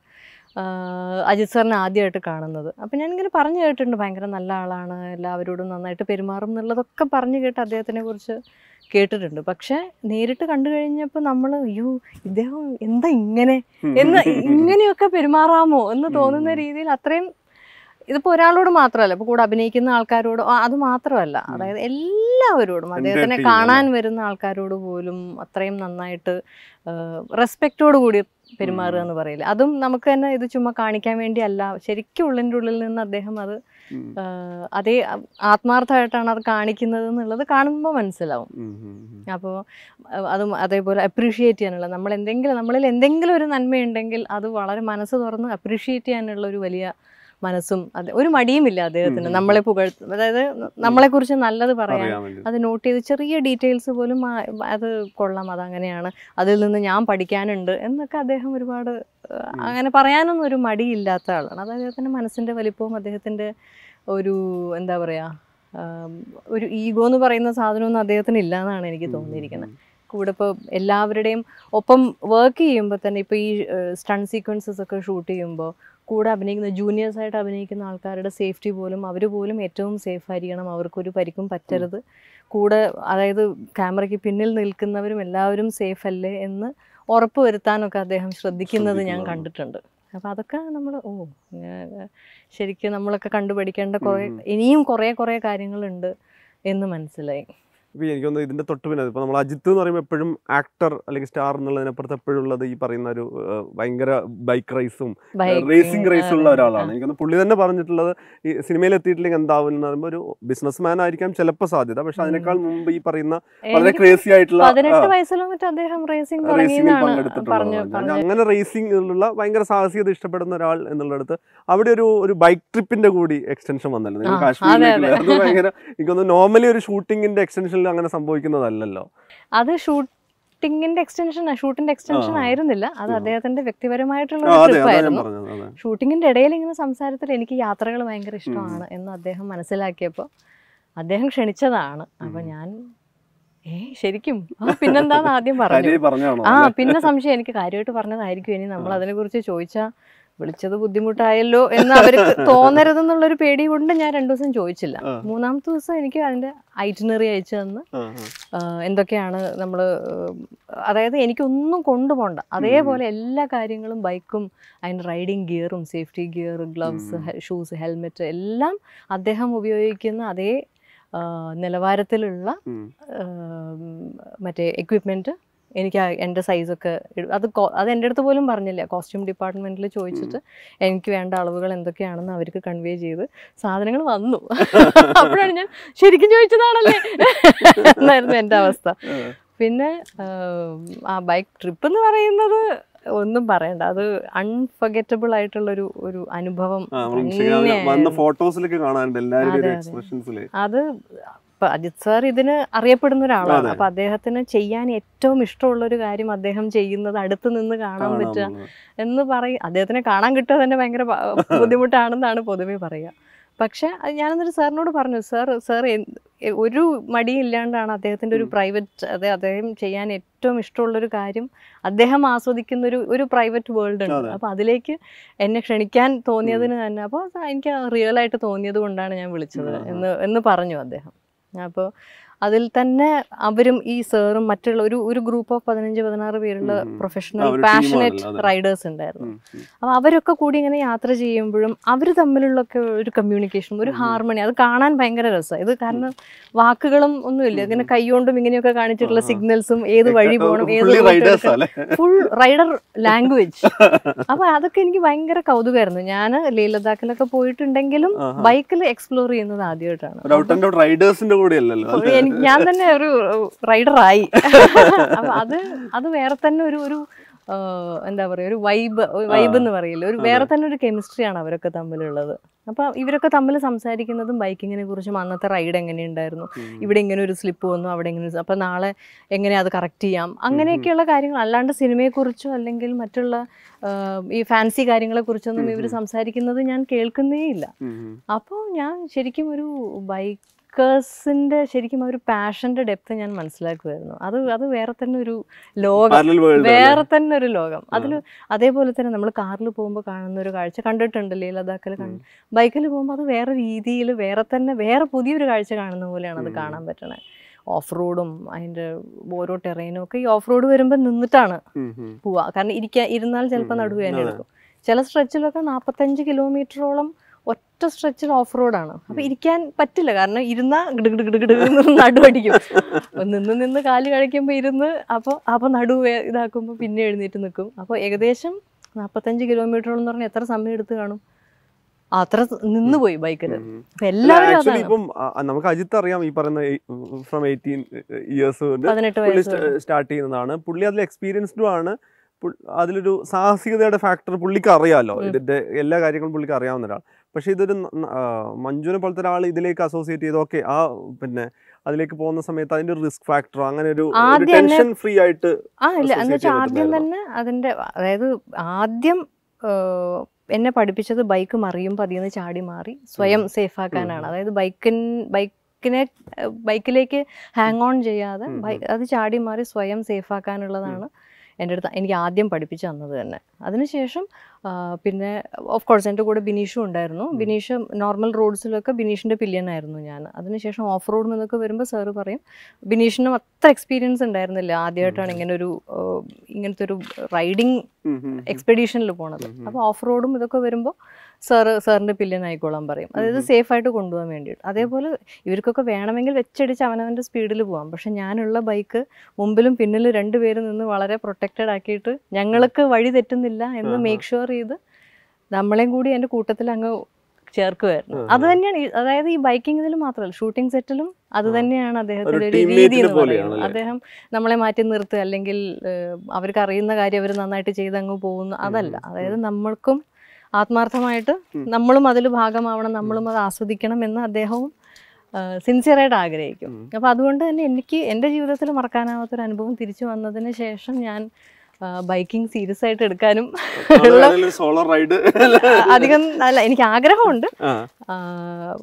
അജിത് സാറിനെ ആദ്യമായിട്ട് കാണുന്നത്. അപ്പോൾ ഞാനിങ്ങനെ പറഞ്ഞു കേട്ടിട്ടുണ്ട് ഭയങ്കര നല്ല ആളാണ് എല്ലാവരോടും നന്നായിട്ട് പെരുമാറും എന്നുള്ളതൊക്കെ പറഞ്ഞു കേട്ട് അദ്ദേഹത്തിനെ കുറിച്ച് കേട്ടിട്ടുണ്ട്. പക്ഷെ നേരിട്ട് കണ്ടു കഴിഞ്ഞപ്പോൾ നമ്മൾ അയ്യോ ഇദ്ദേഹം എന്താ ഇങ്ങനെ? എന്ന് ഇങ്ങനെയൊക്കെ പെരുമാറാമോ? എന്ന് തോന്നുന്ന രീതിയിൽ അത്രയും ഇതിപ്പോ ഒരാളോട് മാത്രമല്ല ഇപ്പൊ കൂടെ അഭിനയിക്കുന്ന ആൾക്കാരോട് അത് മാത്രമല്ല. അതായത് എല്ലാവരോടും അദ്ദേഹത്തിനെ കാണാൻ വരുന്ന ആൾക്കാരോട് പോലും അത്രയും നന്നായിട്ട് റെസ്പെക്റ്റോട് കൂടി പെരുമാറുക എന്ന് പറയില്ല. അതും നമുക്ക് തന്നെ ഇത് ചുമ്മാ കാണിക്കാൻ വേണ്ടിയല്ല. ശരിക്കും ഉള്ളിന്റെ ഉള്ളിൽ നിന്ന് അദ്ദേഹം അത് അതേ ആത്മാർത്ഥമായിട്ടാണ് അത് കാണിക്കുന്നത് എന്നുള്ളത് കാണുമ്പോൾ മനസ്സിലാവും. അപ്പോൾ അതും അതേപോലെ അപ്രീഷിയേറ്റ് ചെയ്യാനുള്ള നമ്മൾ എന്തെങ്കിലും നമ്മളിൽ എന്തെങ്കിലും ഒരു നന്മയുണ്ടെങ്കിൽ അത് വളരെ മനസ്സ് തുറന്ന് അപ്രീഷിയേറ്റ് ചെയ്യാനുള്ള ഒരു വലിയ മനസ്സും അത് ഒരു മടിയുമില്ല അദ്ദേഹത്തിന്. നമ്മളെ പുകഴ് അതായത് നമ്മളെക്കുറിച്ച് നല്ലത് പറയാൻ അറിയാൻ അത് നോട്ട് ചെയ്ത് ചെറിയ ഡീറ്റെയിൽസ് പോലും അത് കൊള്ളാം അതങ്ങനെയാണ്. അതിൽ നിന്ന് ഞാൻ പഠിക്കാനുണ്ട് എന്നൊക്കെ അദ്ദേഹം ഒരുപാട് അങ്ങനെ പറയാനൊന്നും ഒരു മടിയില്ലാത്ത ആളാണ്. അത് അദ്ദേഹത്തിന്റെ മനസ്സിന്റെ വലിപ്പവും അദ്ദേഹത്തിന്റെ ഒരു എന്താ പറയുക ഒരു ഈഗോ എന്ന് പറയുന്ന സാധനമൊന്നും അദ്ദേഹത്തിന് ഇല്ല എന്നാണ് എനിക്ക് തോന്നിയിരിക്കുന്നത്. കൂടെ ഇപ്പോൾ എല്ലാവരുടെയും ഒപ്പം വർക്ക് ചെയ്യുമ്പോൾ തന്നെ ഇപ്പോൾ ഈ സ്റ്റൺ സീക്വൻസസ് ഒക്കെ ഷൂട്ട് ചെയ്യുമ്പോൾ കൂടെ അഭിനയിക്കുന്ന ജൂനിയേഴ്സ് ആയിട്ട് അഭിനയിക്കുന്ന ആൾക്കാരുടെ സേഫ്റ്റി പോലും അവർ പോലും ഏറ്റവും സേഫ് ആയിരിക്കണം. അവർക്കൊരു പരിക്കും പറ്റരുത്. കൂടെ അതായത് ക്യാമറയ്ക്ക് പിന്നിൽ നിൽക്കുന്നവരും എല്ലാവരും സേഫ് അല്ലേ എന്ന് ഉറപ്പ് വരുത്താനൊക്കെ അദ്ദേഹം ശ്രദ്ധിക്കുന്നത് ഞാൻ കണ്ടിട്ടുണ്ട്. അപ്പോൾ അതൊക്കെ നമ്മൾ ഓ ശരിക്കും നമ്മളൊക്കെ കണ്ടുപഠിക്കേണ്ട കുറേ ഇനിയും കുറേ കുറേ കാര്യങ്ങളുണ്ട് എന്ന് മനസ്സിലായി. ഇപ്പൊ എനിക്ക് തോന്നുന്നു ഇതിന്റെ തൊട്ട് പിന്നെ ഇപ്പോൾ നമ്മൾ അജിത്ത് എന്ന് പറയുമ്പോൾ എപ്പോഴും ആക്ടർ അല്ലെങ്കിൽ സ്റ്റാർ എന്നുള്ളതിനപ്പുറത്ത് എപ്പോഴും ഉള്ളത് ഈ പറയുന്ന ഒരു ഭയങ്കര ബൈക്ക് റൈസും റേസിംഗ് റേസുള്ള ഉള്ള ഒരാളാണ്. എനിക്കൊന്ന് പുള്ളി തന്നെ പറഞ്ഞിട്ടുള്ളത് ഈ സിനിമയിൽ എത്തിയിട്ടില്ലെങ്കിൽ എന്താവും എന്ന് പറയുമ്പോൾ ഒരു ബിസിനസ് മാൻ ആയിരിക്കാം ചിലപ്പോൾ സാധ്യത. പക്ഷെ അതിനേക്കാൾ മുമ്പ് ഈ പറയുന്ന വളരെ ക്രേസി ആയിട്ടുള്ള റേസിംഗിൽ പങ്കെടുത്തിട്ടുള്ളത് അങ്ങനെ റേസിംഗിലുള്ള ഭയങ്കര സാഹസികത ഇഷ്ടപ്പെടുന്ന ഒരാൾ എന്നുള്ളടത്ത് അവിടെ ഒരു ഒരു ബൈക്ക് ട്രിപ്പിന്റെ കൂടി എക്സ്റ്റൻഷൻ വന്നല്ലോ. കാശ്മീരിലേക്ക് ഭയങ്കര എനിക്ക് തോന്നുന്നു നോർമലി ഒരു ഷൂട്ടിങ്ങിന്റെ എക്സ്റ്റൻഷനിൽ അങ്ങനെ സംഭവിക്കുന്നതല്ലല്ലോ. അത് ഷൂട്ടിങ്ങിന്റെ എക്സ്റ്റൻഷൻ ഷൂട്ടിന്റെ എക്സ്റ്റൻഷൻ. ആയിരുന്നില്ല. അത് അദ്ദേഹത്തിന്റെ വ്യക്തിപരമായിട്ടുള്ള ഷൂട്ടിങ്ങിന്റെ ഇടയിൽ ഇങ്ങനെ സംസാരത്തിൽ എനിക്ക് യാത്രകൾ ഭയങ്കര ഇഷ്ടമാണ് എന്ന് അദ്ദേഹം മനസ്സിലാക്കിയപ്പോൾ അദ്ദേഹം ക്ഷണിച്ചതാണ്. അപ്പൊ ഞാൻ ഏ ശരിക്കും? പിന്നെന്താന്ന് ആദ്യം പറഞ്ഞു. ആ പിന്നെ സംശയം എനിക്ക് കാര്യമായിട്ട് പറഞ്ഞതായിരിക്കും. ഇനി നമ്മൾ അതിനെ കുറിച്ച് ചോദിച്ചാൽ വിളിച്ചത് ബുദ്ധിമുട്ടായല്ലോ എന്ന് അവർക്ക് തോന്നരുതെന്നുള്ളൊരു പേടി കൊണ്ട് ഞാൻ രണ്ടു ദിവസം ചോദിച്ചില്ല. മൂന്നാമത്തെ ദിവസം എനിക്ക് അതിന്റെ ഐറ്റിനറി അയച്ചു തന്ന്. എന്തൊക്കെയാണ് നമ്മൾ അതായത് എനിക്കൊന്നും കൊണ്ടുപോകണ്ട അതേപോലെ എല്ലാ കാര്യങ്ങളും ബൈക്കും അതിന്റെ riding ഗിയറും safety gear gloves shoes helmet എല്ലാം അദ്ദേഹം ഉപയോഗിക്കുന്ന അതേ നിലവാരത്തിലുള്ള മറ്റേ എക്വിപ്മെന്റ് എനിക്ക് എന്റെ സൈസൊക്കെ അത് അത് എന്റെ അടുത്ത് പോലും പറഞ്ഞില്ല. കോസ്റ്റ്യൂം ഡിപ്പാർട്ട്മെന്റിൽ ചോദിച്ചിട്ട് എനിക്ക് വേണ്ട അളവുകൾ എന്തൊക്കെയാണെന്ന് അവർക്ക് കൺവേ ചെയ്ത് സാധനങ്ങൾ വന്നു. അപ്പോഴാണ് ഞാൻ ശരിക്കും ചോദിച്ചതാണല്ലേ? എന്നായിരുന്നു എന്റെ അവസ്ഥ. പിന്നെ ആ, ബൈക്ക് ട്രിപ്പ് എന്ന് പറയുന്നത് ഒന്നും പറയണ്ട. അത് അൺഫർഗറ്റബിൾ ആയിട്ടുള്ള ഒരു അനുഭവം. ഫോട്ടോസിലൊക്കെ എല്ലാവരും. എക്സ്പ്രഷൻസിൽ അത് ഇപ്പൊ അജിത് സാർ ഇതിന് അറിയപ്പെടുന്ന ഒരാളാണ്. അപ്പൊ അദ്ദേഹത്തിന് ചെയ്യാൻ ഏറ്റവും ഇഷ്ടമുള്ള ഒരു കാര്യം അദ്ദേഹം ചെയ്യുന്നത് അടുത്ത് നിന്ന് കാണാൻ പറ്റുക എന്ന് പറയും അദ്ദേഹത്തിനെ കാണാൻ കിട്ടുക തന്നെ ഭയങ്കര ബുദ്ധിമുട്ടാണെന്നാണ് പൊതുവെ പറയുക. പക്ഷെ ഞാനെന്നൊരു സാറിനോട് പറഞ്ഞു സാർ സാർ ഒരു മടിയും ഇല്ലാണ്ടാണ് അദ്ദേഹത്തിന്റെ ഒരു പ്രൈവറ്റ് അതെ അദ്ദേഹം ചെയ്യാൻ ഏറ്റവും ഇഷ്ടമുള്ളൊരു കാര്യം അദ്ദേഹം ആസ്വദിക്കുന്ന ഒരു ഒരു പ്രൈവറ്റ് വേൾഡ് ഉണ്ട്. അപ്പോൾ അതിലേക്ക് എന്നെ ക്ഷണിക്കാൻ തോന്നിയതിന് തന്നെ അപ്പോൾ എനിക്ക് റിയൽ ആയിട്ട് തോന്നിയത് കൊണ്ടാണ് ഞാൻ വിളിച്ചത് എന്ന് എന്ന് പറഞ്ഞു അദ്ദേഹം. അപ്പോൾ അതിൽ തന്നെ അവരും ഈ സാറും മറ്റുള്ള ഒരു ഒരു ഗ്രൂപ്പ് ഓഫ് പതിനഞ്ച് പതിനാറ് പേരുള്ള പ്രൊഫഷണൽ പാഷനറ്റ് റൈഡേഴ്സ് ഉണ്ടായിരുന്നു. അപ്പോൾ അവരൊക്കെ കൂടി ഇങ്ങനെ യാത്ര ചെയ്യുമ്പോഴും അവർ തമ്മിലുള്ള ഒക്കെ ഒരു കമ്മ്യൂണിക്കേഷനും ഒരു ഹാർമണി അത് കാണാൻ ഭയങ്കര രസമാണ് ഇത് കാരണം വാക്കുകളും ഒന്നുമില്ല. ഇങ്ങനെ കൈകൊണ്ടും ഇങ്ങനെയൊക്കെ കാണിച്ചിട്ടുള്ള സിഗ്നൽസും ഏത് വഴി പോകണം ഏത്? ഫുൾ റൈഡർ ലാംഗ്വേജ് അപ്പൊ അതൊക്കെ എനിക്ക് ഭയങ്കര കൗതുകമായിരുന്നു. ഞാൻ ലേ ലഡാക്കിലൊക്കെ പോയിട്ടുണ്ടെങ്കിലും ബൈക്കിൽ എക്സ്പ്ലോർ ചെയ്യുന്നത് ആദ്യമായിട്ടാണ്. എനിക്ക് ഞാൻ തന്നെ ഒരു റൈഡറായി അപ്പൊ അത് അത് വേറെ തന്നെ ഒരു ഒരു എന്താ പറയാ ഒരു വൈബ് വൈബ് എന്ന് പറയില്ല? ഒരു വേറെ തന്നെ ഒരു കെമിസ്ട്രിയാണ് അവരൊക്കെ തമ്മിലുള്ളത്. അപ്പൊ ഇവരൊക്കെ തമ്മിൽ സംസാരിക്കുന്നതും ബൈക്കിങ്ങിനെ കുറിച്ചും അന്നത്തെ റൈഡ് എങ്ങനെയുണ്ടായിരുന്നു? ഇവിടെ ഇങ്ങനെ ഒരു സ്ലിപ്പ് വന്നു അവിടെ ഇങ്ങനെ അപ്പൊ നാളെ എങ്ങനെ അത് കറക്റ്റ് ചെയ്യാം? അങ്ങനെയൊക്കെയുള്ള കാര്യങ്ങൾ. അല്ലാണ്ട് സിനിമയെക്കുറിച്ചോ അല്ലെങ്കിൽ മറ്റുള്ള ഈ ഫാൻസി കാര്യങ്ങളെ കുറിച്ചൊന്നും ഇവർ സംസാരിക്കുന്നത് ഞാൻ കേൾക്കുന്നേ ഇല്ല. അപ്പോൾ ഞാൻ ശരിക്കും ഒരു ബൈക്കേഴ്സിന്റെ ശരിക്കും ഒരു പാഷന്റെ ഡെപ്ത് ഞാൻ മനസ്സിലാക്കുമായിരുന്നു അത് അത് വേറെ തന്നെ ഒരു ലോകം. വേറെ തന്നെ ഒരു ലോകം. അതിൽ അതേപോലെ തന്നെ നമ്മൾ കാറിൽ പോകുമ്പോൾ കാണുന്ന ഒരു കാഴ്ച കണ്ടിട്ടുണ്ടല്ലേ? ലഡാക്കിൽ കണ്ടു ബൈക്കിൽ പോകുമ്പോൾ അത് വേറെ രീതിയിൽ വേറെ തന്നെ വേറെ പുതിയൊരു കാഴ്ച കാണുന്ന പോലെയാണ് അത് കാണാൻ പറ്റണേ. ഓഫ് റോഡും അതിന്റെ ഓരോ ടെറൈനും ഒക്കെ ഈ ഓഫ് റോഡ് വരുമ്പോൾ നിന്നിട്ടാണ് പോവുക കാരണം ഇരിക്കാൻ ഇരുന്നാൽ ചിലപ്പോൾ നടുവേനെടുക്കും ചില സ്ട്രെച്ചിലൊക്കെ നാൽപ്പത്തഞ്ച് കിലോമീറ്ററോളം ഒറ്റ സ്ട്രെച്ചിൽ ഓഫ് റോഡാണ് അപ്പൊ ഇരിക്കാൻ പറ്റില്ല. കാരണം ഇരുന്ന നടുവടിക്കും നിന്ന് നിന്ന് കാൽ കഴിക്കുമ്പോൾ ഇരുന്ന് അപ്പോൾ അപ്പോൾ നടു ഇതാക്കുമ്പോ ഇതാക്കുമ്പോൾ പിന്നെ എഴുന്നേറ്റ് നിൽക്കും അപ്പോൾ ഏകദേശം നാൽപ്പത്തഞ്ച് കിലോമീറ്ററോളം എന്ന് പറഞ്ഞാൽ എത്ര സമയം എടുത്ത് കാണും? അത്ര നിന്ന് പോയി ബൈക്കിൽ എല്ലാവരും ഇപ്പം നമുക്ക് അജിത്ത് അറിയാം ഈ പറയുന്ന ഫ്രം എയ്റ്റീൻ ഇയേഴ്സ് സ്റ്റാർട്ട് ചെയ്യുന്നതാണ്. പുള്ളി അതിൽ എക്സ്പീരിയൻസ്ഡും ആണ്. അതിലൊരു സാഹസികതയുടെ ഫാക്ടർ പുള്ളിക്ക് അറിയാലോ. ഇതിന്റെ എല്ലാ കാര്യങ്ങളും പുള്ളിക്ക് അറിയാവുന്ന ഒരാൾ. പക്ഷെ ഇതൊരു മഞ്ജുവിനെ പോലത്തെ ഒരാൾ ഇതിലേക്ക് അസോസിയേറ്റ് ചെയ്ത് ഓക്കെ ആ പിന്നെ അതിലേക്ക് പോകുന്ന സമയത്ത് അതിന്റെ റിസ്ക് ഫാക്ടർ അങ്ങനെ ഒരു ടെൻഷൻ ഫ്രീ ആയിട്ട് ആ ഇല്ല associate എന്ന് വെച്ചാൽ ആദ്യം തന്നെ അതിന്റെ അതായത് ആദ്യം എന്നെ പഠിപ്പിച്ചത് ബൈക്ക് മറിയുമ്പോൾ അതിൽ നിന്ന് ചാടി മാറി സ്വയം സേഫ് ആക്കാനാണ് അതായത് ബൈക്കിൻ ബൈക്കിനെ ബൈക്കിലേക്ക് ഹാങ് ഓൺ ചെയ്യാതെ അത് ചാടി മാറി സ്വയം സേഫ് ആക്കാനുള്ളതാണ് എന്റെ അടുത്ത് എനിക്ക് ആദ്യം പഠിപ്പിച്ചു തന്നത് തന്നെ. അതിനുശേഷം പിന്നെ ഓഫ് കോഴ്സ് എന്റെ കൂടെ ബിനീഷും ഉണ്ടായിരുന്നു. ബിനീഷ് നോർമൽ റോഡ്സിലൊക്കെ ബിനീഷിന്റെ പില്യനായിരുന്നു ഞാൻ. അതിനുശേഷം ഓഫ് റോഡിൽ നിന്നൊക്കെ വരുമ്പോൾ സാറ് പറയും ബിനീഷിനും അത്ര എക്സ്പീരിയൻസ് ഉണ്ടായിരുന്നില്ല ആദ്യമായിട്ടാണ് ഇങ്ങനെ ഒരു ഇങ്ങനത്തെ ഒരു റൈഡിങ്. എക്സ്പെഡീഷനിൽ പോണത്. അപ്പോൾ ഓഫ് റോഡും ഇതൊക്കെ വരുമ്പോൾ സാറ് സാറിന്റെ പില്യൻ ആയിക്കോളാൻ പറയും അതായത് സേഫ് ആയിട്ട് കൊണ്ടുപോകാൻ വേണ്ടിയിട്ട്. അതേപോലെ ഇവർക്കൊക്കെ വേണമെങ്കിൽ വെച്ചടിച്ച് അവനവന്റെ സ്പീഡിൽ പോകാം പക്ഷെ ഞാനുള്ള ബൈക്ക് മുമ്പിലും പിന്നിലും രണ്ടുപേരും നിന്ന് വളരെ പ്രൊട്ടക്റ്റഡ് ആക്കിയിട്ട് ഞങ്ങൾക്ക് വഴി തെറ്റുന്നില്ല എന്ന് മേക്ക് ഷുവർ ചെയ്ത് നമ്മളെയും കൂടി എന്റെ കൂട്ടത്തിൽ അങ്ങ് ചേർക്കുമായിരുന്നു അത് തന്നെയാണ് അതായത് ഈ ബൈക്കിംഗ് ഇതിൽ മാത്രമല്ല ഷൂട്ടിംഗ് സെറ്റിലും അത് തന്നെയാണ് അദ്ദേഹത്തിന്റെ ഒരു രീതി എന്ന് പറയുന്നത്. അദ്ദേഹം നമ്മളെ മാറ്റി നിർത്തുക അല്ലെങ്കിൽ അവർക്ക് അറിയുന്ന കാര്യം അവർ നന്നായിട്ട് ചെയ്ത് അങ്ങ് പോകുന്നു അതല്ല. അതായത് നമ്മൾക്കും ആത്മാർത്ഥമായിട്ട് നമ്മളും അതിൽ ഭാഗമാവണം നമ്മളും അത് ആസ്വദിക്കണം എന്ന് അദ്ദേഹവും സിൻസിയറായിട്ട് ആഗ്രഹിക്കും. അപ്പോൾ അതുകൊണ്ട് തന്നെ എനിക്ക് എന്റെ ജീവിതത്തിൽ മറക്കാനാവാത്തൊരു അനുഭവം തിരിച്ചു വന്നതിന് ശേഷം ഞാൻ ബൈക്കിംഗ് സീരിയസ് ആയിട്ട് എടുക്കാനും സോളോ റൈഡ്? അധികം അല്ല എനിക്ക് ആഗ്രഹമുണ്ട്.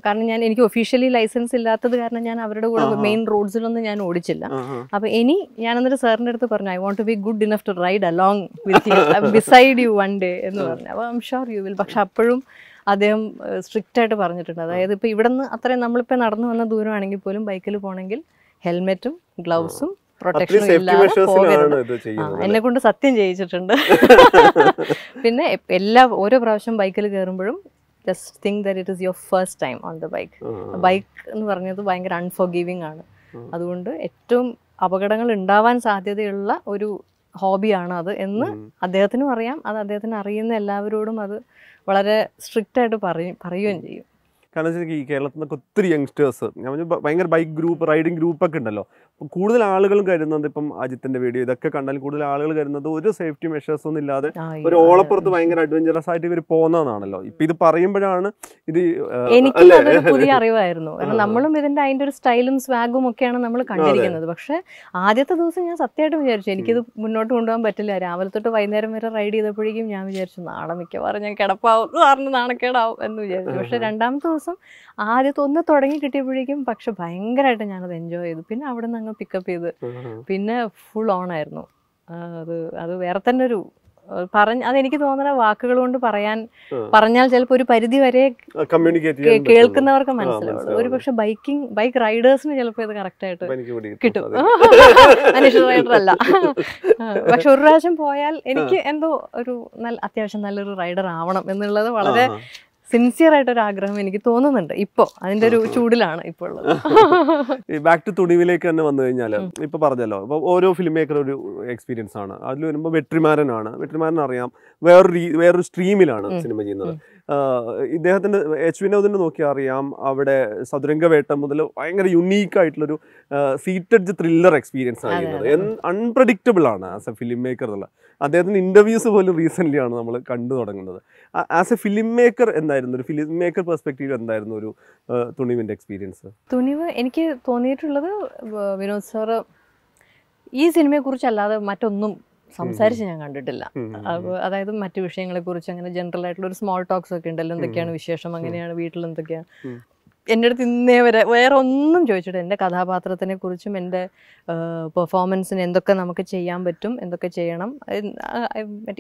കാരണം ഞാൻ എനിക്ക് ഒഫീഷ്യലി ലൈസൻസ് ഇല്ലാത്തത് കാരണം ഞാൻ അവരുടെ കൂടെ മെയിൻ റോഡ്സിലൊന്നും ഞാൻ ഓടിച്ചില്ല. അപ്പൊ ഇനി ഞാൻ എന്നിട്ട് സാറിന്റെ അടുത്ത് പറഞ്ഞു I want to be good enough to ride along with you beside you one day എന്ന് പറഞ്ഞു. അപ്പോൾ ഐം ഷുവർ യു വിൽ പക്ഷെ അപ്പോഴും അദ്ദേഹം സ്ട്രിക്റ്റ് ആയിട്ട് പറഞ്ഞിട്ടുണ്ട്. അതായത് ഇപ്പൊ ഇവിടെ നിന്ന് അത്രയും നമ്മളിപ്പോ നടന്നു വന്ന ദൂരമാണെങ്കിൽ പോലും ബൈക്കിൽ പോകണമെങ്കിൽ ഹെൽമെറ്റും ഗ്ലൗസും പ്രൊട്ടക്ഷനും ഇല്ലാതെ എന്നെ കൊണ്ട് സത്യം ചെയ്യിച്ചിട്ടുണ്ട്. പിന്നെ എല്ലാ ഓരോ പ്രാവശ്യം ബൈക്കിൽ കയറുമ്പോഴും just think that it is your first time on the bike bike എന്ന് പറഞ്ഞത് ഭയങ്കര അൺഫോർഗിവിങ് ആണ്. അതുകൊണ്ട് ഏറ്റവും അപകടങ്ങൾ ഉണ്ടാവാൻ സാധ്യതയുള്ള ഒരു ഹോബിയാണ് അത് എന്ന് അദ്ദേഹത്തിനും അറിയാം. അത് അദ്ദേഹത്തിന് അറിയുന്ന എല്ലാവരോടും അത് വളരെ സ്ട്രിക്റ്റ് ആയിട്ട് പറയും പറയുകയും ചെയ്യും. കാരണം വെച്ചാൽ ഈ കേരളത്തിൽ നിന്നൊക്കെ ഒത്തിരി യങ്സ്റ്റേഴ്സ് ഞാൻ ഭയങ്കര ബൈക്ക് ഗ്രൂപ്പ് റൈഡിങ് ഗ്രൂപ്പൊക്കെ ഉണ്ടല്ലോ. അപ്പോൾ കൂടുതൽ ആളുകളും കരുതുന്നത് ഇപ്പം അജിത്തിന്റെ വീഡിയോ ഇതൊക്കെ കണ്ടാൽ കൂടുതൽ ആളുകൾ കരുതുന്നത് ഒരു സേഫ്റ്റി മെഷേഴ്സ് ഒന്നും ഇല്ലാതെ ഒരു ഓളപ്പുറത്ത് ഭയങ്കര അഡ്വഞ്ചറസ് ആയിട്ട് ഇവർ പോകുന്നതാണല്ലോ ഇപ്പം ഇത് പറയുമ്പോഴാണ് ഇത് എനിക്ക് എനിക്കും പുതിയ അറിവായിരുന്നു. കാരണം നമ്മളും ഇതിന്റെ അതിന്റെ ഒരു സ്റ്റൈലും സ്വാഗും ഒക്കെയാണ് നമ്മൾ കണ്ടിരിക്കുന്നത്. പക്ഷേ ആദ്യത്തെ ദിവസം ഞാൻ സത്യമായിട്ട് വിചാരിച്ചു എനിക്കിത് മുന്നോട്ട് കൊണ്ടുപോകാൻ പറ്റില്ല. രാവിലെ തൊട്ട് വൈകുന്നേരം വരെ റൈഡ് ചെയ്തപ്പോഴേക്കും ഞാൻ വിചാരിച്ചു നാളെ മിക്കവാറും ഞാൻ കിടപ്പാവും സാറിന് നാണക്കേടാവും എന്ന് വിചാരിച്ചു. പക്ഷെ രണ്ടാമത്തെ ദിവസം ആദ്യത്തെ ഒന്ന് തുടങ്ങി കിട്ടിയപ്പോഴേക്കും പക്ഷെ ഭയങ്കരമായിട്ട് ഞാനത് എൻജോയ് ചെയ്തു. പിന്നെ അവിടെ നിന്ന് അങ്ങ് പിക്കപ്പ് ചെയ്ത് പിന്നെ ഫുൾ ഓൺ ആയിരുന്നു. അത് അത് വേറെ തന്നെ ഒരു പറഞ്ഞ അതെനിക്ക് തോന്നുന്ന വാക്കുകൾ കൊണ്ട് പറയാൻ പറഞ്ഞാൽ ചിലപ്പോൾ ഒരു പരിധി വരെ കേൾക്കുന്നവർക്ക് മനസ്സിലാവും മനസ്സിലാവുള്ളൂ. ഒരു പക്ഷെ ബൈക്കിംഗ് ബൈക്ക് റൈഡേഴ്സിന് ചിലപ്പോൾ ഇത് കറക്റ്റ് ആയിട്ട് കിട്ടും. അനീഷ് റൈഡർ അല്ല പക്ഷെ ഒരു പ്രാവശ്യം പോയാൽ എനിക്ക് എന്തോ ഒരു നല്ല അത്യാവശ്യം നല്ലൊരു റൈഡർ ആവണം എന്നുള്ളത് വളരെ. സിൻസിയർ ആയിട്ട് ഒരു ആഗ്രഹം എനിക്ക് തോന്നുന്നുണ്ട് ഇപ്പോ. അതിന്റെ ഒരു ചൂടിലാണ് ഇപ്പോൾ ബാക്ക് ടു തുണിവിലേക്ക് തന്നെ വന്നു കഴിഞ്ഞാൽ ഇപ്പൊ പറഞ്ഞല്ലോ ഇപ്പൊ ഓരോ ഫിലിം മേക്കർ ഒരു എക്സ്പീരിയൻസ് ആണ്. അതിൽ വരുമ്പോൾ വെട്രിമാരനാണ്. വെട്രിമാരൻ അറിയാം വേറൊരു വേറൊരു സ്ട്രീമിലാണ് സിനിമ ചെയ്യുന്നത്. ആഹ് ഇദ്ദേഹത്തിന്റെ എച്ച് വിനോദിനെ നോക്കിയാൽ അറിയാം അവിടെ സതുരംഗവേട്ടം മുതൽ ഭയങ്കര യുണീക്ക് ആയിട്ടുള്ളൊരു സീറ്റഡ് ത്രില്ലർ എക്സ്പീരിയൻസ് ആണ് അൺപ്രഡിക്റ്റബിൾ ആണ് ആസ് എ ഫിലിം മേക്കർ എന്നുള്ള. അദ്ദേഹത്തിന്റെ ഇന്റർവ്യൂസ് പോലും റീസെന്റ്ലി ആണ് നമ്മൾ കണ്ടു തുടങ്ങുന്നത്. ആസ് എ ഫിലിം മേക്കർ എന്തായിരുന്നു? ഒരു ഫിലിം മേക്കർ പെർസ്പെക്റ്റീവ് എന്തായിരുന്നു ഒരു തുണിവിന്റെ തുണിവിന്റെ എക്സ്പീരിയൻസ് തുണിവ് എനിക്ക് തോന്നിയിട്ടുള്ളത് വിനോദ് സാറ് ഈ സിനിമയെക്കുറിച്ചല്ലാതെ മറ്റൊന്നും സംസാരിച്ച് ഞാൻ കണ്ടിട്ടില്ല. അപ്പൊ അതായത് മറ്റു വിഷയങ്ങളെ കുറിച്ച് അങ്ങനെ ജനറൽ ആയിട്ടുള്ള ഒരു സ്മോൾ ടോക്സ് ഒക്കെ ഉണ്ടല്ലോ എന്തൊക്കെയാണ് വിശേഷം അങ്ങനെയാണ് വീട്ടിൽ എന്തൊക്കെയാണ്. എന്റെ അടുത്ത് ഇന്നേ വരെ വേറെ ഒന്നും ചോദിച്ചിട്ട് എന്റെ കഥാപാത്രത്തിനെ കുറിച്ചും എന്റെ പെർഫോമൻസിന് എന്തൊക്കെ നമുക്ക് ചെയ്യാൻ പറ്റും എന്തൊക്കെ ചെയ്യണം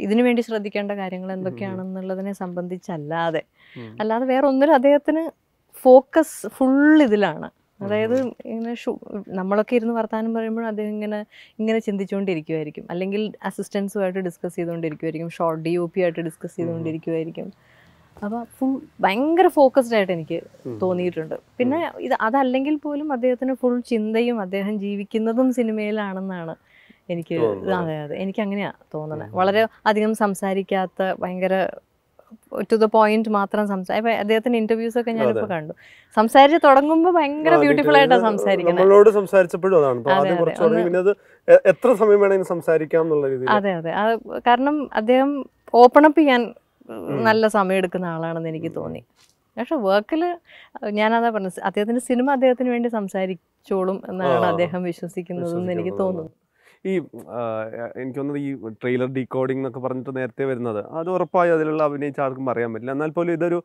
ഇതിനു വേണ്ടി ശ്രദ്ധിക്കേണ്ട കാര്യങ്ങൾ എന്തൊക്കെയാണെന്നുള്ളതിനെ സംബന്ധിച്ചല്ലാതെ. അല്ലാതെ വേറെ ഒന്നിലും അദ്ദേഹത്തിന് ഫോക്കസ് ഫുൾ ഇതിലാണ്. അതായത് ഇങ്ങനെ ഷൂ നമ്മളൊക്കെ ഇരുന്ന് വർത്താനം പറയുമ്പോൾ അദ്ദേഹം ഇങ്ങനെ ഇങ്ങനെ ചിന്തിച്ചുകൊണ്ടിരിക്കുമായിരിക്കും അല്ലെങ്കിൽ അസിസ്റ്റൻസുമായിട്ട് ഡിസ്കസ് ചെയ്തുകൊണ്ടിരിക്കുമായിരിക്കും ഷോർട്ട് ഡി ഒ പി ആയിട്ട് ഡിസ്കസ് ചെയ്തുകൊണ്ടിരിക്കുമായിരിക്കും അപ്പോൾ ഫുൾ ഭയങ്കര ഫോക്കസ്ഡ് ആയിട്ട് എനിക്ക് തോന്നിയിട്ടുണ്ട്. പിന്നെ ഇത് അതല്ലെങ്കിൽ പോലും അദ്ദേഹത്തിന് ഫുൾ ചിന്തയും അദ്ദേഹം ജീവിക്കുന്നതും സിനിമയിലാണെന്നാണ് എനിക്ക് അതെ അതെ. എനിക്ക് അങ്ങനെയാണ് തോന്നുന്നത് വളരെ അധികം സംസാരിക്കാത്ത ഭയങ്കര ടു ദ പോയിന്റ് മാത്രം സംസാരിക്കും അദ്ദേഹത്തിന്റെ ഇന്റർവ്യൂസ് ഒക്കെ ഞാനിപ്പോ കണ്ടു. സംസാരിച്ച് തുടങ്ങുമ്പോൾ ഭയങ്കര ബ്യൂട്ടിഫുൾ ആയിട്ടാണ് സംസാരിക്കുന്നത് നമ്മളോട് സംസാരിച്ചപ്പോഴും അതാണ്. എത്ര സമയം വേണമെങ്കിലും സംസാരിക്കാം എന്നുള്ള രീതിയിൽ. അതെ അതെ. കാരണം അദ്ദേഹം ഓപ്പൺ അപ്പ് ചെയ്യാൻ നല്ല സമയം എടുക്കുന്ന ആളാണെന്ന് എനിക്ക് തോന്നി. പക്ഷെ വർക്കിൽ ഞാനതാ പറഞ്ഞത് അദ്ദേഹത്തിന്റെ സിനിമ അദ്ദേഹത്തിന് വേണ്ടി സംസാരിച്ചോളും എന്നാണ് അദ്ദേഹം അദ്ദേഹം വിശ്വസിക്കുന്നതെന്ന് എനിക്ക് തോന്നുന്നു ഈ എനിക്ക് തോന്നുന്നത് ഈ ട്രെയിലർ ഡീകോഡിംഗ് എന്നൊക്കെ പറഞ്ഞിട്ട് നേരത്തെ വരുന്നത്. അത് ഉറപ്പായും അതിലുള്ള അഭിനയിച്ച ആർക്കും അറിയാൻ പറ്റില്ല. എന്നാൽ പോലും ഇതൊരു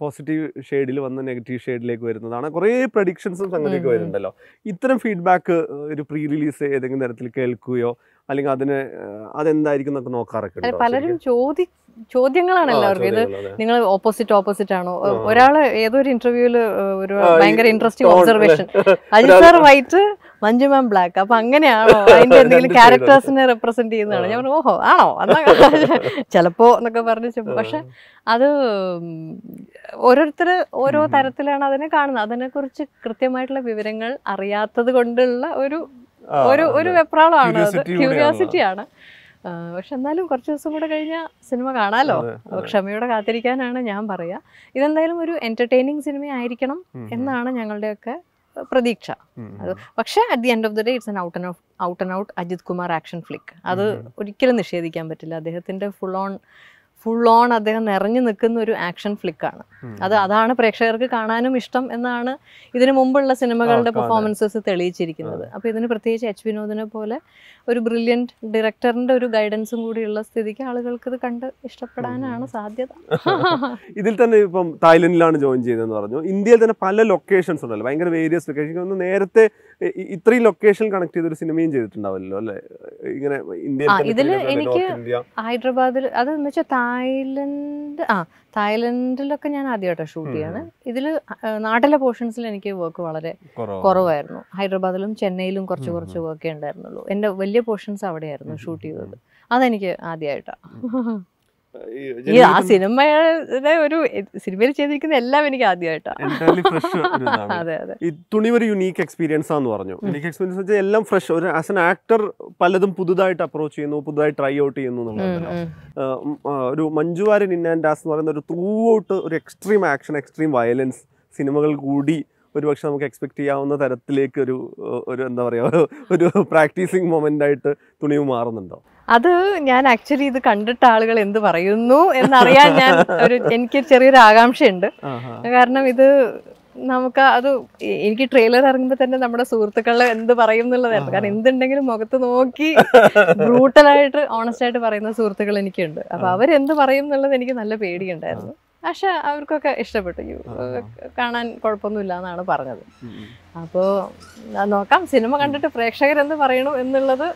പോസിറ്റീവ് ഷെയ്ഡിൽ വന്ന് നെഗറ്റീവ് ഷെയ്ഡിലേക്ക് വരുന്നതാണ്. കുറേ പ്രഡിക്ഷൻസും സംഗതിയൊക്കെ. വരുന്നുണ്ടല്ലോ. ഇത്തരം ഫീഡ്ബാക്ക് ഒരു പ്രീ റിലീസ് ഏതെങ്കിലും തരത്തിൽ കേൾക്കുകയോ അല്ലെങ്കിൽ അതിന് അതെന്തായിരിക്കും എന്നൊക്കെ നോക്കാറൊക്കെ പലരും ചോദി ചോദ്യങ്ങളാണ് എല്ലാവർക്കും. ഇത് നിങ്ങൾ ഓപ്പോസിറ്റ് ഓപ്പോസിറ്റ് ആണോ. ഒരാൾ ഏതൊരു ഇന്റർവ്യൂൽ ഒരു ആ, ഈ ഭയങ്കര interesting observation Ajith sir white Manju ma'am black അപ്പൊ അങ്ങനെയാണോ? അതിന്റെ എന്തെങ്കിലും ക്യാരക്ടേഴ്സിനെ റെപ്രസെന്റ് ചെയ്യുന്നതാണ്. ഞാൻ പറഞ്ഞു ഓഹോ ആണോ? എന്നാ ചിലപ്പോ എന്നൊക്കെ പറഞ്ഞു. പക്ഷെ അത് ഓരോരുത്തർ ഓരോ തരത്തിലാണ് അതിനെ കാണുന്നത്. അതിനെ കുറിച്ച് കൃത്യമായിട്ടുള്ള വിവരങ്ങൾ അറിയാത്തത് കൊണ്ടുള്ള ഒരു ഒരു ഒരു. വെപ്രാളമാണ് അത്. ക്യൂരിയോസിറ്റി ആണ്. പക്ഷെ എന്നാലും കുറച്ച് ദിവസം കൂടെ കഴിഞ്ഞാൽ സിനിമ കാണാലോ? ക്ഷമയോടെ കാത്തിരിക്കാനാണ് ഞാൻ പറയാ. ഇതെന്തായാലും ഒരു എന്റർടൈനിങ് സിനിമ ആയിരിക്കണം. എന്നാണ് ഞങ്ങളുടെയൊക്കെ പ്രതീക്ഷ. അത് പക്ഷേ at the end of the day it's an out and out and out Ajith Kumar action flick അത് ഒരിക്കലും നിഷേധിക്കാൻ പറ്റില്ല. അദ്ദേഹത്തിന്റെ ഫുൾ ഓൺ ഫുൾ ഓൺ അദ്ദേഹം നിറഞ്ഞു നിൽക്കുന്ന ഒരു ആക്ഷൻ ഫ്ലിക്കാണ് അത് അതാണ് പ്രേക്ഷകർക്ക് കാണാനും ഇഷ്ടം എന്നാണ് ഇതിനു മുമ്പുള്ള സിനിമകളുടെ പെർഫോമൻസസ് തെളിയിച്ചിരിക്കുന്നത്. അപ്പോൾ ഇതിന് പ്രത്യേകിച്ച് എച്ച് വിനോദിനെ പോലെ ഒരു ബ്രില്യന്റ് ഡയറക്ടറിന്റെ ഒരു ഗൈഡൻസും കൂടിയുള്ള സ്ഥിതിക്ക് ആളുകൾക്ക് ഇത് കണ്ട് ഇഷ്ടപ്പെടാനാണ് സാധ്യത. ഇതിൽ തന്നെ ഇപ്പം തായ്ലൻഡിലാണ് ജോയിൻ ചെയ്തതെന്ന് പറഞ്ഞു. ഇന്ത്യയിൽ തന്നെ പല ലൊക്കേഷൻസ് ഉണ്ടല്ലോ. ഭയങ്കര വേരിയസ് ലൊക്കേഷൻ ഒന്ന് നേരത്തെ ഇത്രയും ലൊക്കേഷൻ കണക്ട് ചെയ്തൊരു സിനിമയും ചെയ്തിട്ടുണ്ടാവല്ലോ അല്ലേ? ഇങ്ങനെ ഇന്ത്യ ഇതിൽ എനിക്ക് ഹൈദരാബാദിൽ അതെന്ന് വെച്ചാൽ തായ്ലൻഡ് ആ തായ്ലൻഡിലൊക്കെ ഞാൻ ആദ്യമായിട്ടാണ് ഷൂട്ട് ചെയ്യാണ്. ഇതിൽ നാട്ടിലെ പോർഷൻസിൽ എനിക്ക് വർക്ക് വളരെ കുറവായിരുന്നു. ഹൈദരാബാദിലും ചെന്നൈയിലും കുറച്ച് കുറച്ച് വർക്ക് ഉണ്ടായിരുന്നുള്ളൂ. എന്റെ വലിയ പോർഷൻസ് അവിടെയായിരുന്നു ഷൂട്ട് ചെയ്തത്. അതെനിക്ക് ആദ്യമായിട്ടാണ് ആ സിനിമയുടെ ഒരു സിനിമയിൽ ചെയ്തിരിക്കുന്ന എല്ലാം എനിക്ക് ആദ്യമായിട്ടാണ് ഈ തുണി ഒരു യുണീക്ക് എക്സ്പീരിയൻസ് ആണെന്ന് പറഞ്ഞു. യുണീക്ക് എക്സ്പീരിയൻസ് വെച്ചാൽ എല്ലാം ഫ്രഷ് ഒരു ആസ് എൻ ആക്ടർ പലതും പുതുതായിട്ട് അപ്രോച്ച് ചെയ്യുന്നു പുതുതായി ട്രൈ ഔട്ട് ചെയ്യുന്നു ഒരു മഞ്ജുവാരൻ നിന്നാൻ ഡാസ് എന്ന് പറയുന്ന ഒരു ത്രൂ ഔട്ട് ഒരു എക്സ്ട്രീം ആക്ഷൻ എക്സ്ട്രീം വയലൻസ് സിനിമകൾ കൂടി ഒരു പക്ഷെ നമുക്ക് എക്സ്പെക്ട് ചെയ്യാവുന്ന തരത്തിലേക്ക് ഒരു ഒരു എന്താ പറയുക ഒരു പ്രാക്ടീസിങ് മൊമെന്റ് ആയിട്ട് തുണിവ് മാറുന്നുണ്ടോ? അത് ഞാൻ ആക്ച്വലി ഇത് കണ്ടിട്ട് ആളുകൾ എന്ത് പറയുന്നു എന്നറിയാൻ ഞാൻ ഒരു എനിക്ക് ചെറിയൊരു ആകാംക്ഷയുണ്ട്. കാരണം ഇത് നമുക്ക് അത് എനിക്ക് ട്രെയിലർ ഇറങ്ങുമ്പോൾ തന്നെ നമ്മുടെ സുഹൃത്തുക്കളെ എന്ത് പറയും എന്നുള്ളതായിരുന്നു. കാരണം എന്തുണ്ടെങ്കിലും മുഖത്ത് നോക്കി ബ്രൂട്ടലായിട്ട് ഓണസ്റ്റ് ആയിട്ട് പറയുന്ന സുഹൃത്തുക്കൾ എനിക്കുണ്ട്. അപ്പൊ അവരെന്ത് പറയും എന്നുള്ളത് എനിക്ക് നല്ല പേടിയുണ്ടായിരുന്നു. പക്ഷെ അവർക്കൊക്കെ ഇഷ്ടപ്പെട്ടു. കാണാൻ കുഴപ്പമൊന്നുമില്ല എന്നാണ് പറഞ്ഞത്. അപ്പോൾ നോക്കാം. സിനിമ കണ്ടിട്ട് പ്രേക്ഷകർ എന്ത് പറയണു എന്നുള്ളത്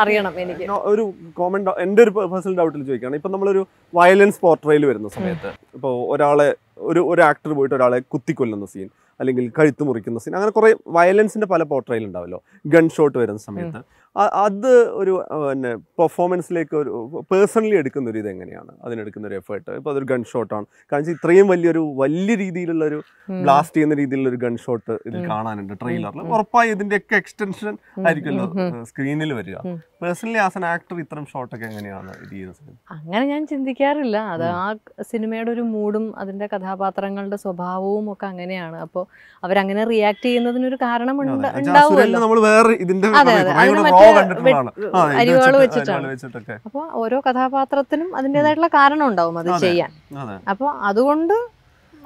അറിയണം എനിക്ക്. ഒരു കോമൺ എന്റെ ഒരു പേഴ്സണൽ ഡൗട്ടിൽ ചോദിക്കുകയാണ്. ഇപ്പം നമ്മളൊരു വയലൻസ് പോർട്രയിൽ വരുന്ന സമയത്ത് ഇപ്പോൾ ഒരാളെ ഒരു ഒരു ആക്ടർ പോയിട്ട് ഒരാളെ കുത്തിക്കൊല്ലുന്ന സീൻ അല്ലെങ്കിൽ കഴുത്ത് മുറിക്കുന്ന സീൻ അങ്ങനെ കുറേ വയലൻസിന്റെ പല പോർട്രയിൽ ഉണ്ടാവല്ലോ. ഗൺ ഷോട്ട് വരുന്ന സമയത്ത്. അത് ഒരു പിന്നെ പെർഫോമൻസിലേക്ക് ഒരു പേഴ്സണലി എടുക്കുന്ന ഒരു ഇത് എങ്ങനെയാണ് അതിനെടുക്കുന്ന ഒരു എഫേർട്ട് ഇപ്പോൾ അതൊരു ഗൺ ഷോട്ടാണ് കാരണം ഇത്രയും വലിയൊരു വലിയ രീതിയിലുള്ള ഒരു. ബ്ലാസ്റ്റ് ചെയ്യുന്ന രീതിയിലുള്ള ഒരു ഗൺ ഷോട്ട് ഇതിൽ കാണാനുണ്ട് ട്രെയിലറിൽ ഉറപ്പായി ഇതിന്റെയൊക്കെ എക്സ്റ്റൻഷൻ ആയിരിക്കുമല്ലോ. സ്ക്രീനിൽ വരിക. പേഴ്സണലി ആസ് എൻ ആക്ടർ ഇത്തരം ഷോട്ടൊക്കെ എങ്ങനെയാണ് അങ്ങനെ ഞാൻ ചിന്തിക്കാറില്ല. അത് ആ സിനിമയുടെ ഒരു മൂഡും അതിന്റെ കഥാപാത്രങ്ങളുടെ സ്വഭാവവും ഒക്കെ അങ്ങനെയാണ്. അപ്പോൾ അവരങ്ങനെ റിയാക്ട് ചെയ്യുന്നതിനൊരു കാരണം ഉണ്ടാവും ഉണ്ടാവുമല്ലോ. നമ്മൾ വേറെ ഇതിന്റെ അരിവാൾ വെച്ചിട്ടാണ്. അപ്പൊ ഓരോ കഥാപാത്രത്തിനും അതിന്റെതായിട്ടുള്ള കാരണം ഉണ്ടാവും അത് ചെയ്യാൻ. അപ്പൊ അതുകൊണ്ട്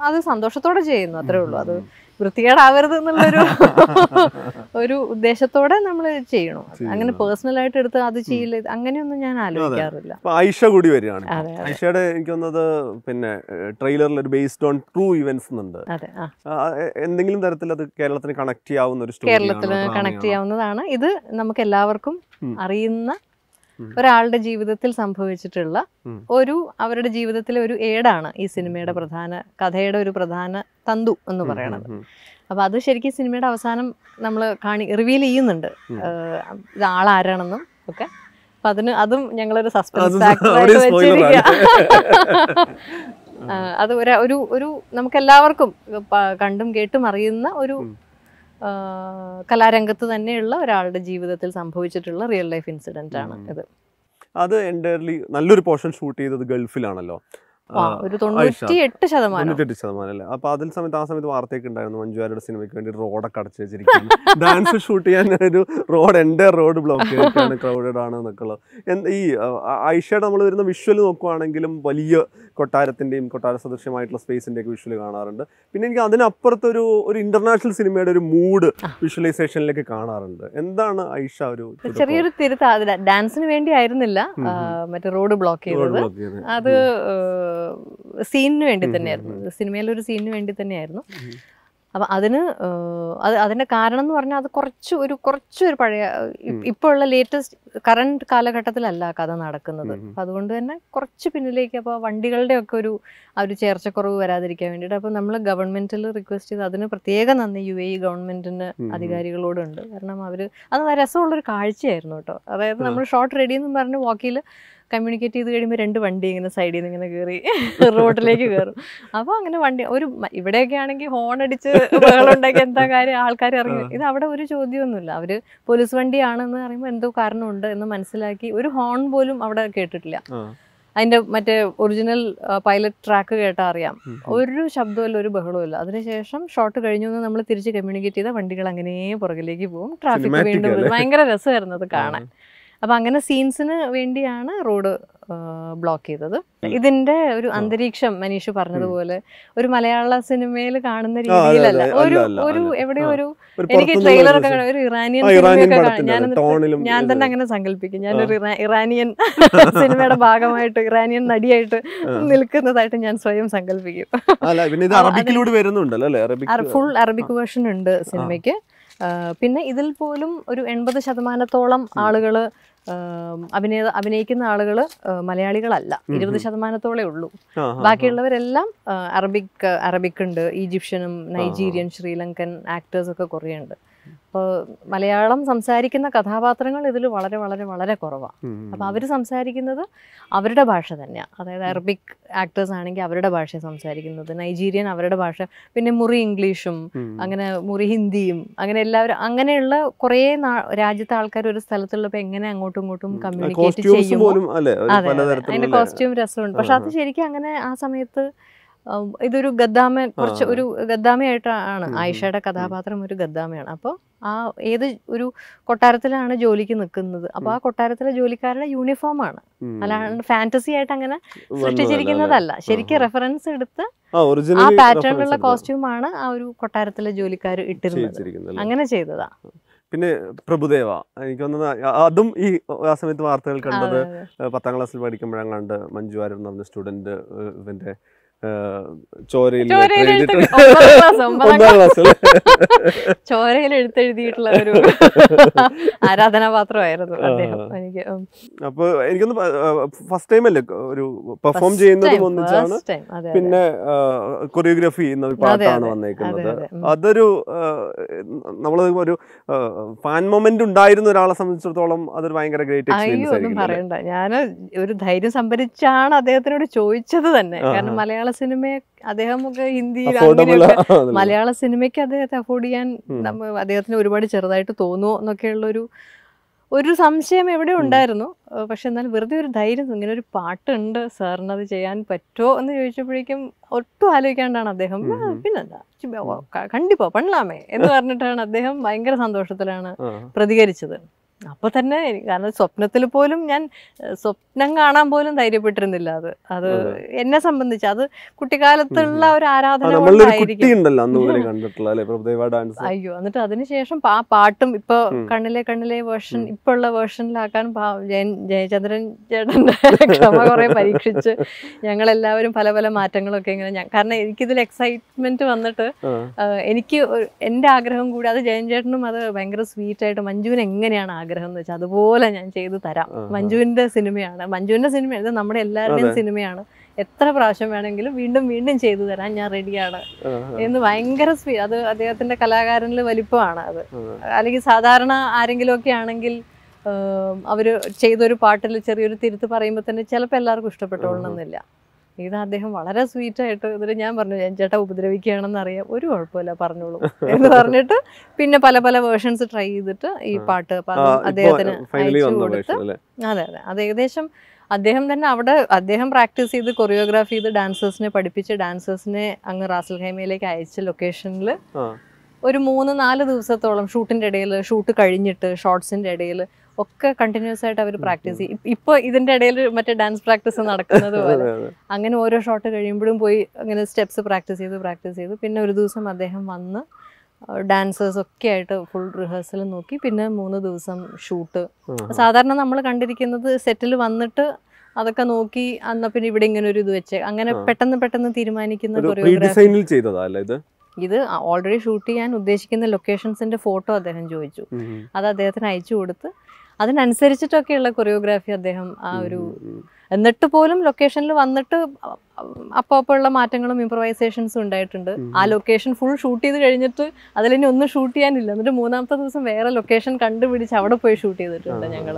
അത് സന്തോഷത്തോടെ ചെയ്യുന്നു അത്രേ ഉള്ളൂ. അത്. വൃത്തികേടാവരുത് എന്നുള്ളൊരു ഒരു ഉദ്ദേശത്തോടെ നമ്മൾ ചെയ്യണം. അങ്ങനെ പേഴ്സണൽ ആയിട്ട് എടുത്ത് അത് ചെയ്യില്ല അങ്ങനെയൊന്നും ഞാൻ ആലോചിക്കാറില്ല. ആയിഷ കൂടി വരികയാണ്. ഐഷയുടെ എനിക്ക് തോന്നുന്നത് പിന്നെ ട്രെയിലറിൽ ഒരു ബേസ്ഡ് ഓൺ ട്രൂ ഇവന്റ്സ് എ- എന്തെങ്കിലും തരത്തിൽ അത് കേരളത്തിന് കണക്ട് ചെയ്യാവുന്ന ഒരു കേരളത്തിന് കണക്ട് ചെയ്യാവുന്നതാണ്. ഇത് നമുക്ക് എല്ലാവർക്കും അറിയുന്ന. ഒരാളുടെ ജീവിതത്തിൽ സംഭവിച്ചിട്ടുള്ള ഒരു അവരുടെ ജീവിതത്തിലെ ഒരു ഏടാണ് ഈ സിനിമയുടെ പ്രധാന കഥയുടെ ഒരു പ്രധാന തന്തു എന്ന് പറയണത്. അപ്പൊ അത് ശരിക്കും സിനിമയുടെ അവസാനം നമ്മൾ കാണി റിവീൽ ചെയ്യുന്നുണ്ട്. ഇത് ആളാരാണെന്നും ഒക്കെ. അപ്പൊ അതിന് അതും ഞങ്ങളൊരു സസ്പെൻസ് അത് വെച്ചിരിക്കുക ഒരു ഒരു നമുക്ക് എല്ലാവർക്കും കണ്ടും കേട്ടും അറിയുന്ന ഒരു കലാരംഗത്ത് തന്നെയുള്ള ഒരാളുടെ ജീവിതത്തിൽ സംഭവിച്ചിട്ടുള്ള റിയൽ ലൈഫ് ഇൻസിഡന്റ് ആണ്. ഇത് അത് എന്റെ നല്ലൊരു പോർഷൻ ഷൂട്ട് ചെയ്തത് ഗൾഫിലാണല്ലോ ഒരു തൊണ്ണൂറ്റിയെട്ട് ശതമാനം. അല്ലേ? അപ്പൊ അതിൽ സമയത്ത് ആ സമയത്ത് വാർത്തയൊക്കെ ഉണ്ടായിരുന്നു മഞ്ജുവാരുടെ സിനിമയ്ക്ക് വേണ്ടി റോഡൊക്കെ അടച്ചു വെച്ചിരിക്കുന്നു. ഡാൻസ് ഷൂട്ട് ചെയ്യാൻ ഒരു റോഡ് എന്റെ റോഡ് ബ്ലോക്ക് ചെയ്തിട്ടാണ് ക്രൗഡഡ് ആണ് എന്നൊക്കെ ഉള്ളത് ഈ ഐഷയുടെ നമ്മൾ വരുന്ന വിഷ്വൽ നോക്കുവാണെങ്കിലും വലിയ കൊട്ടാരത്തിന്റെയും കൊട്ടാര സദൃശ്യമായിട്ടുള്ള സ്പേസിന്റെ ഒക്കെ വിഷ്വൽ കാണാറുണ്ട്. പിന്നെ എനിക്ക് അതിനപ്പുറത്തൊരു ഒരു ഇന്റർനാഷണൽ സിനിമയുടെ ഒരു മൂഡ് വിഷ്വലൈസേഷനിലേക്ക് കാണാറുണ്ട്. എന്താണ് ഐഷ ഒരു ചെറിയൊരു തിരുത്ത ഡാൻസിന് വേണ്ടി ആയിരുന്നില്ല മറ്റേ റോഡ് ബ്ലോക്ക് ചെയ്തത്. അത് സീനിന് വേണ്ടി തന്നെയായിരുന്നു. സിനിമയിലൊരു സീനിന് വേണ്ടി തന്നെയായിരുന്നു. അപ്പം അതിന് അത് അതിന്റെ കാരണം എന്ന് പറഞ്ഞാൽ അത് കുറച്ച് ഒരു കുറച്ച് ഒരു പഴയ ഇപ്പോഴുള്ള ഇപ്പോൾ ഉള്ള ലേറ്റസ്റ്റ് കറണ്ട് കാലഘട്ടത്തിലല്ല കഥ നടക്കുന്നത്. അപ്പം അതുകൊണ്ട് തന്നെ കുറച്ച് പിന്നിലേക്ക് അപ്പോൾ വണ്ടികളുടെ ഒക്കെ ഒരു ആ ഒരു ചേർച്ചക്കുറവ് വരാതിരിക്കാൻ വേണ്ടിയിട്ട് അപ്പോൾ നമ്മൾ ഗവൺമെന്റിൽ റിക്വസ്റ്റ് ചെയ്ത് അതിന് പ്രത്യേക നന്ദി യു എ ഇ ഗവൺമെന്റിന്. അധികാരികളോടുണ്ട്. കാരണം അവർ അത് രസമുള്ളൊരു കാഴ്ചയായിരുന്നു കേട്ടോ. അതായത് നമ്മൾ ഷോർട്ട് റെഡി എന്ന് പറഞ്ഞ് വാക്കിൽ കമ്മ്യൂണിക്കേറ്റ് ചെയ്ത് കഴിയുമ്പോൾ രണ്ട് വണ്ടി ഇങ്ങനെ സൈഡിൽ നിന്ന് ഇങ്ങനെ കയറി റോഡിലേക്ക് കയറും അപ്പോൾ അങ്ങനെ വണ്ടി ഒരു ഇവിടെയൊക്കെ ആണെങ്കിൽ ഹോൺ അടിച്ച് ബഹളുണ്ടാക്കി എന്താ കാര്യം? ആൾക്കാർ ഇറങ്ങി ഇത് അവിടെ ഒരു ചോദ്യമൊന്നുമില്ല. അവർ പോലീസ് വണ്ടിയാണെന്ന് പറയുമ്പോൾ എന്തോ കാരണമുണ്ട് എന്ന് മനസ്സിലാക്കി ഒരു ഹോൺ പോലും അവിടെ കേട്ടിട്ടില്ല. അതിന്റെ മറ്റേ ഒറിജിനൽ പൈലറ്റ് ട്രാക്ക് കേട്ടാൽ അറിയാം. ഒരു ശബ്ദമില്ല ഒരു ബഹളവും ഇല്ല. അതിനുശേഷം ഷോട്ട് കഴിഞ്ഞു എന്ന് നമ്മൾ തിരിച്ച് കമ്മ്യൂണിക്കേറ്റ് ചെയ്ത വണ്ടികൾ അങ്ങനെ പുറകിലേക്ക് പോകും. ട്രാഫിക് വീണ്ടും. ഭയങ്കര രസമായിരുന്നു അത് കാണാൻ. അപ്പൊ അങ്ങനെ സീൻസിന് വേണ്ടിയാണ് റോഡ് ബ്ലോക്ക് ചെയ്തത്. ഇതിന്റെ ഒരു അന്തരീക്ഷം മനീഷ് പറഞ്ഞതുപോലെ ഒരു മലയാള സിനിമയിൽ കാണുന്ന. രീതിയിലല്ല. ഒരു ഒരു. എവിടെയോ ഒരു എനിക്ക് ട്രെയിലർ ഒക്കെ. ഒരു ഇറാനിയൻ സിനിമയൊക്കെ ഞാൻ തന്നെ അങ്ങനെ സങ്കല്പിക്കും. ഞാനൊരു ഇറാ- ഇറാനിയൻ സിനിമയുടെ ഭാഗമായിട്ട് ഇറാനിയൻ നടിയായിട്ട് നിൽക്കുന്നതായിട്ട് ഞാൻ സ്വയം സങ്കല്പിക്കും. ഫുൾ അറബിക് വേർഷൻ ഉണ്ട് സിനിമയ്ക്ക്. പിന്നെ ഇതിൽ പോലും ഒരു എൺപത് ശതമാനത്തോളം ആളുകൾ അഭിനയ അഭിനയിക്കുന്ന ആളുകൾ മലയാളികളല്ല. ഇരുപത് ശതമാനത്തോളേ ഉള്ളൂ. ബാക്കിയുള്ളവരെല്ലാം അറബിക് അറബിക് ഉണ്ട് ഈജിപ്ഷ്യനും നൈജീരിയൻ ശ്രീലങ്കൻ ആക്ടേഴ്സ് ഒക്കെ കുറേ ഉണ്ട് അപ്പോൾ മലയാളം സംസാരിക്കുന്ന കഥാപാത്രങ്ങൾ ഇതിൽ വളരെ വളരെ വളരെ കുറവാണ് അപ്പോൾ അവർ സംസാരിക്കുന്നത് അവരുടെ ഭാഷ തന്നെയാണ് അതായത് അറബിക് ആക്ടേഴ്സ് ആണെങ്കിൽ അവരുടെ ഭാഷ സംസാരിക്കുന്നത്. നൈജീരിയൻ അവരുടെ ഭാഷ. പിന്നെ മുറി ഇംഗ്ലീഷും അങ്ങനെ മുറി ഹിന്ദിയും അങ്ങനെ എല്ലാവരും അങ്ങനെയുള്ള കുറേ രാജ്യത്തെ ആൾക്കാർ ഒരു സ്ഥലത്തുള്ളപ്പോൾ എങ്ങനെ അങ്ങോട്ടും ഇങ്ങോട്ടും കമ്മ്യൂണിക്കേറ്റ് ചെയ്യും അതെ അതിന്റെ അതിന്റെ കോസ്റ്റ്യൂം രസമുണ്ട്. പക്ഷെ അത് ശരിക്കും അങ്ങനെ ആ സമയത്ത് ഇതൊരു ഗദ്ദാമ കുറച്ച് ഒരു ഗദ്ദാമയായിട്ടാണ് ആയിഷയുടെ കഥാപാത്രം ഒരു ഗദ്ദാമയാണ്. അപ്പോൾ ആ ഏത് ഒരു കൊട്ടാരത്തിലാണ് ജോലിക്ക് നിൽക്കുന്നത്? അപ്പോൾ ആ കൊട്ടാരത്തിലെ ജോലിക്കാരുടെ യൂണിഫോമാണ് ആണ്. അല്ലാണ്ട് ഫാന്റസി ആയിട്ട് അങ്ങനെ സൃഷ്ടിച്ചിരിക്കുന്നതല്ല. ശരിക്കും. റെഫറൻസ് എടുത്ത് ആ പാറ്റേണിലുള്ള കോസ്റ്റ്യൂമാണ് ആ ഒരു കൊട്ടാരത്തിലെ ജോലിക്കാർ ഇട്ടിരുന്നത്. അങ്ങനെ ചെയ്തതാ. പിന്നെ പ്രഭുദേവ എനിക്ക് തോന്നുന്നത് അതും ഈ ആ സമയത്ത് വാർത്തകൾ കണ്ടത് പത്താം ക്ലാസ്സിൽ പഠിക്കുമ്പോഴങ്ങാണ്ട് മഞ്ജു വാര്യർ എന്ന് പറഞ്ഞ സ്റ്റുഡന്റ് ഇവന്റെ ചോരയിൽ ചോരയിൽ എഴുത്തെഴുതിയിട്ടുള്ള ഒരു ആരാധനാപാത്രമായിരുന്നു എനിക്ക്. അപ്പൊ എനിക്കൊന്ന് ഫസ്റ്റ് ടൈം അല്ലേ ഒരു പെർഫോം ചെയ്യുന്നതും ഒന്നിച്ചാണ്. പിന്നെ കൊറിയോഗ്രഫി ചെയ്യുന്ന പാട്ടാണ് വന്നേക്കുന്നത്. അതൊരു നമ്മൾ ഒരു ഫാൻ മൊമെന്റ് ഉണ്ടായിരുന്ന ഒരാളെ സംബന്ധിച്ചിടത്തോളം അതൊരു ഭയങ്കര ഗ്രേറ്റ് എക്സ്പീരിയൻസ്? പറയണ്ട. ഞാൻ ഒരു ധൈര്യം സംഭരിച്ചാണ് അദ്ദേഹത്തിനോട് ചോദിച്ചത് തന്നെ. കാരണം മലയാള സിനിമയെ അദ്ദേഹം ഒക്കെ ഹിന്ദിയിൽ മലയാള സിനിമയ്ക്ക് അദ്ദേഹത്തെ അഫോർഡ് ചെയ്യാൻ അദ്ദേഹത്തിന് ഒരുപാട് ചെറുതായിട്ട് തോന്നുമോ എന്നൊക്കെയുള്ളൊരു ഒരു ഒരു സംശയം എവിടെ ഉണ്ടായിരുന്നു? പക്ഷെ എന്നാൽ വെറുതെ ഒരു ധൈര്യം ഇങ്ങനെ ഒരു പാട്ടുണ്ട് സാറിന് അത് ചെയ്യാൻ പറ്റുമോ എന്ന് ചോദിച്ചപ്പോഴേക്കും ഒട്ടും ആലോചിക്കാണ്ടാണ് അദ്ദേഹം പിന്നെന്താ? കണ്ടിപ്പോ പണ്ണലാമേ എന്ന് പറഞ്ഞിട്ടാണ് അദ്ദേഹം ഭയങ്കര സന്തോഷത്തിലാണ്. പ്രതികരിച്ചത്. അപ്പൊ തന്നെ കാരണം സ്വപ്നത്തിൽ പോലും ഞാൻ സ്വപ്നം കാണാൻ പോലും ധൈര്യപ്പെട്ടിരുന്നില്ല അത്. അത് എന്നെ സംബന്ധിച്ച് അത് കുട്ടിക്കാലത്തുള്ള ഒരു ആരാധന അയ്യോ എന്നിട്ട് അതിനുശേഷം ആ പാട്ടും ഇപ്പൊ കണ്ണിലെ കണ്ണിലെ വേർഷൻ. ഇപ്പൊ ഉള്ള വേർഷനിലാക്കാൻ ജയചന്ദ്രൻ ചേട്ടന്റെ ക്ഷമ കുറെ പരീക്ഷിച്ച് ഞങ്ങളെല്ലാവരും പല പല മാറ്റങ്ങളൊക്കെ ഇങ്ങനെ ഞാൻ കാരണം എനിക്കിതിൽ എക്സൈറ്റ്മെന്റ് വന്നിട്ട് എനിക്ക് എന്റെ ആഗ്രഹം കൂടി അത് ജയൻ ചേട്ടനും അത് ഭയങ്കര സ്വീറ്റ് ആയിട്ട് മഞ്ജുവിന് എങ്ങനെയാണ് ആഗ്രഹം എന്ന് വെച്ചാൽ അതുപോലെ ഞാൻ ചെയ്തു തരാം. മഞ്ജുവിന്റെ സിനിമയാണ്. മഞ്ജുവിന്റെ സിനിമയാണ് നമ്മുടെ എല്ലാവരുടെയും സിനിമയാണ്. എത്ര പ്രാവശ്യം വേണമെങ്കിലും വീണ്ടും വീണ്ടും ചെയ്തു തരാൻ ഞാൻ റെഡിയാണ്. എന്ന് ഭയങ്കര സ്പീ അത് അദ്ദേഹത്തിന്റെ കലാകാരനിൽ വലിപ്പമാണ് അത്. അല്ലെങ്കിൽ സാധാരണ ആരെങ്കിലും ഒക്കെ ആണെങ്കിൽ അവർ ചെയ്തൊരു പാട്ടിൽ ചെറിയൊരു തിരുത്ത് പറയുമ്പോൾ തന്നെ ചിലപ്പോൾ എല്ലാവർക്കും ഇഷ്ടപ്പെട്ടോളണമെന്നില്ല ഇത് അദ്ദേഹം വളരെ സ്വീറ്റ് ആയിട്ട് ഇതിൽ ഞാൻ പറഞ്ഞു ഞാൻ ചേട്ടാ ഉപദ്രവിക്കുകയാണെന്ന് അറിയാം ഒരു കുഴപ്പമില്ല പറഞ്ഞോളൂ. എന്ന് പറഞ്ഞിട്ട് പിന്നെ പല പല വേർഷൻസ് ട്രൈ ചെയ്തിട്ട് ഈ പാട്ട് അദ്ദേഹത്തിന് അയച്ചു കൊടുത്ത്. അതെ അതെ. അത് ഏകദേശം അദ്ദേഹം തന്നെ അവിടെ അദ്ദേഹം പ്രാക്ടീസ് ചെയ്ത് കൊറിയോഗ്രാഫ് ചെയ്ത് ഡാൻസേഴ്സിനെ പഠിപ്പിച്ച് ഡാൻസേഴ്സിനെ അങ്ങ് റാസൽ ഹൈമയിലേക്ക് അയച്ച ലൊക്കേഷനിൽ ഒരു മൂന്ന് നാല് ദിവസത്തോളം ഷൂട്ടിന്റെ ഇടയിൽ ഷൂട്ട് കഴിഞ്ഞിട്ട് ഷോർട്സിന്റെ ഇടയിൽ ഒക്കെ കണ്ടിന്യൂസ് ആയിട്ട് അവർ പ്രാക്ടീസ് ചെയ്യും. ഇപ്പൊ ഇതിന്റെ ഇടയിൽ മറ്റേ ഡാൻസ് പ്രാക്ടീസ് നടക്കുന്നത് പോലെ. അങ്ങനെ ഓരോ ഷോട്ട് കഴിയുമ്പോഴും പോയി അങ്ങനെ സ്റ്റെപ്സ് പ്രാക്ടീസ് ചെയ്ത് പ്രാക്ടീസ് ചെയ്ത്. പിന്നെ ഒരു ദിവസം അദ്ദേഹം വന്ന് ഡാൻസേഴ്സ് ഒക്കെ ആയിട്ട് ഫുൾ റിഹേഴ്സൽ നോക്കി. പിന്നെ മൂന്ന് ദിവസം ഷൂട്ട് സാധാരണ നമ്മൾ കണ്ടിരിക്കുന്നത് സെറ്റിൽ വന്നിട്ട് അതൊക്കെ നോക്കി അന്ന പിന്നെ ഇവിടെ ഇങ്ങനെ ഒരു ഇത് വെച്ച്. അങ്ങനെ പെട്ടെന്ന് പെട്ടെന്ന് തീരുമാനിക്കുന്ന ചെയ്തതാ ഇത്? ഓൾറെഡി ഷൂട്ട് ചെയ്യാൻ ഉദ്ദേശിക്കുന്ന ലൊക്കേഷൻസിന്റെ ഫോട്ടോ അദ്ദേഹം ചോദിച്ചു. അത് അദ്ദേഹത്തിന് അയച്ചു കൊടുത്ത് അതിനനുസരിച്ചിട്ടൊക്കെയുള്ള കൊറിയോഗ്രാഫി അദ്ദേഹം ആ ഒരു. എന്നിട്ട് പോലും ലൊക്കേഷനിൽ വന്നിട്ട് അപ്പോൾ അപ്പോൾ മാറ്റങ്ങളും ഇംപ്രവൈസേഷൻസും ഉണ്ടായിട്ടുണ്ട്. ആ ലൊക്കേഷൻ ഫുൾ ഷൂട്ട് ചെയ്ത് കഴിഞ്ഞിട്ട് അതിലിനി ഒന്നും ഷൂട്ട് ചെയ്യാനില്ല. എന്നിട്ട് മൂന്നാമത്തെ ദിവസം വേറെ ലൊക്കേഷൻ കണ്ടുപിടിച്ച് അവിടെ പോയി ഷൂട്ട് ചെയ്തിട്ടുണ്ട് ഞങ്ങൾ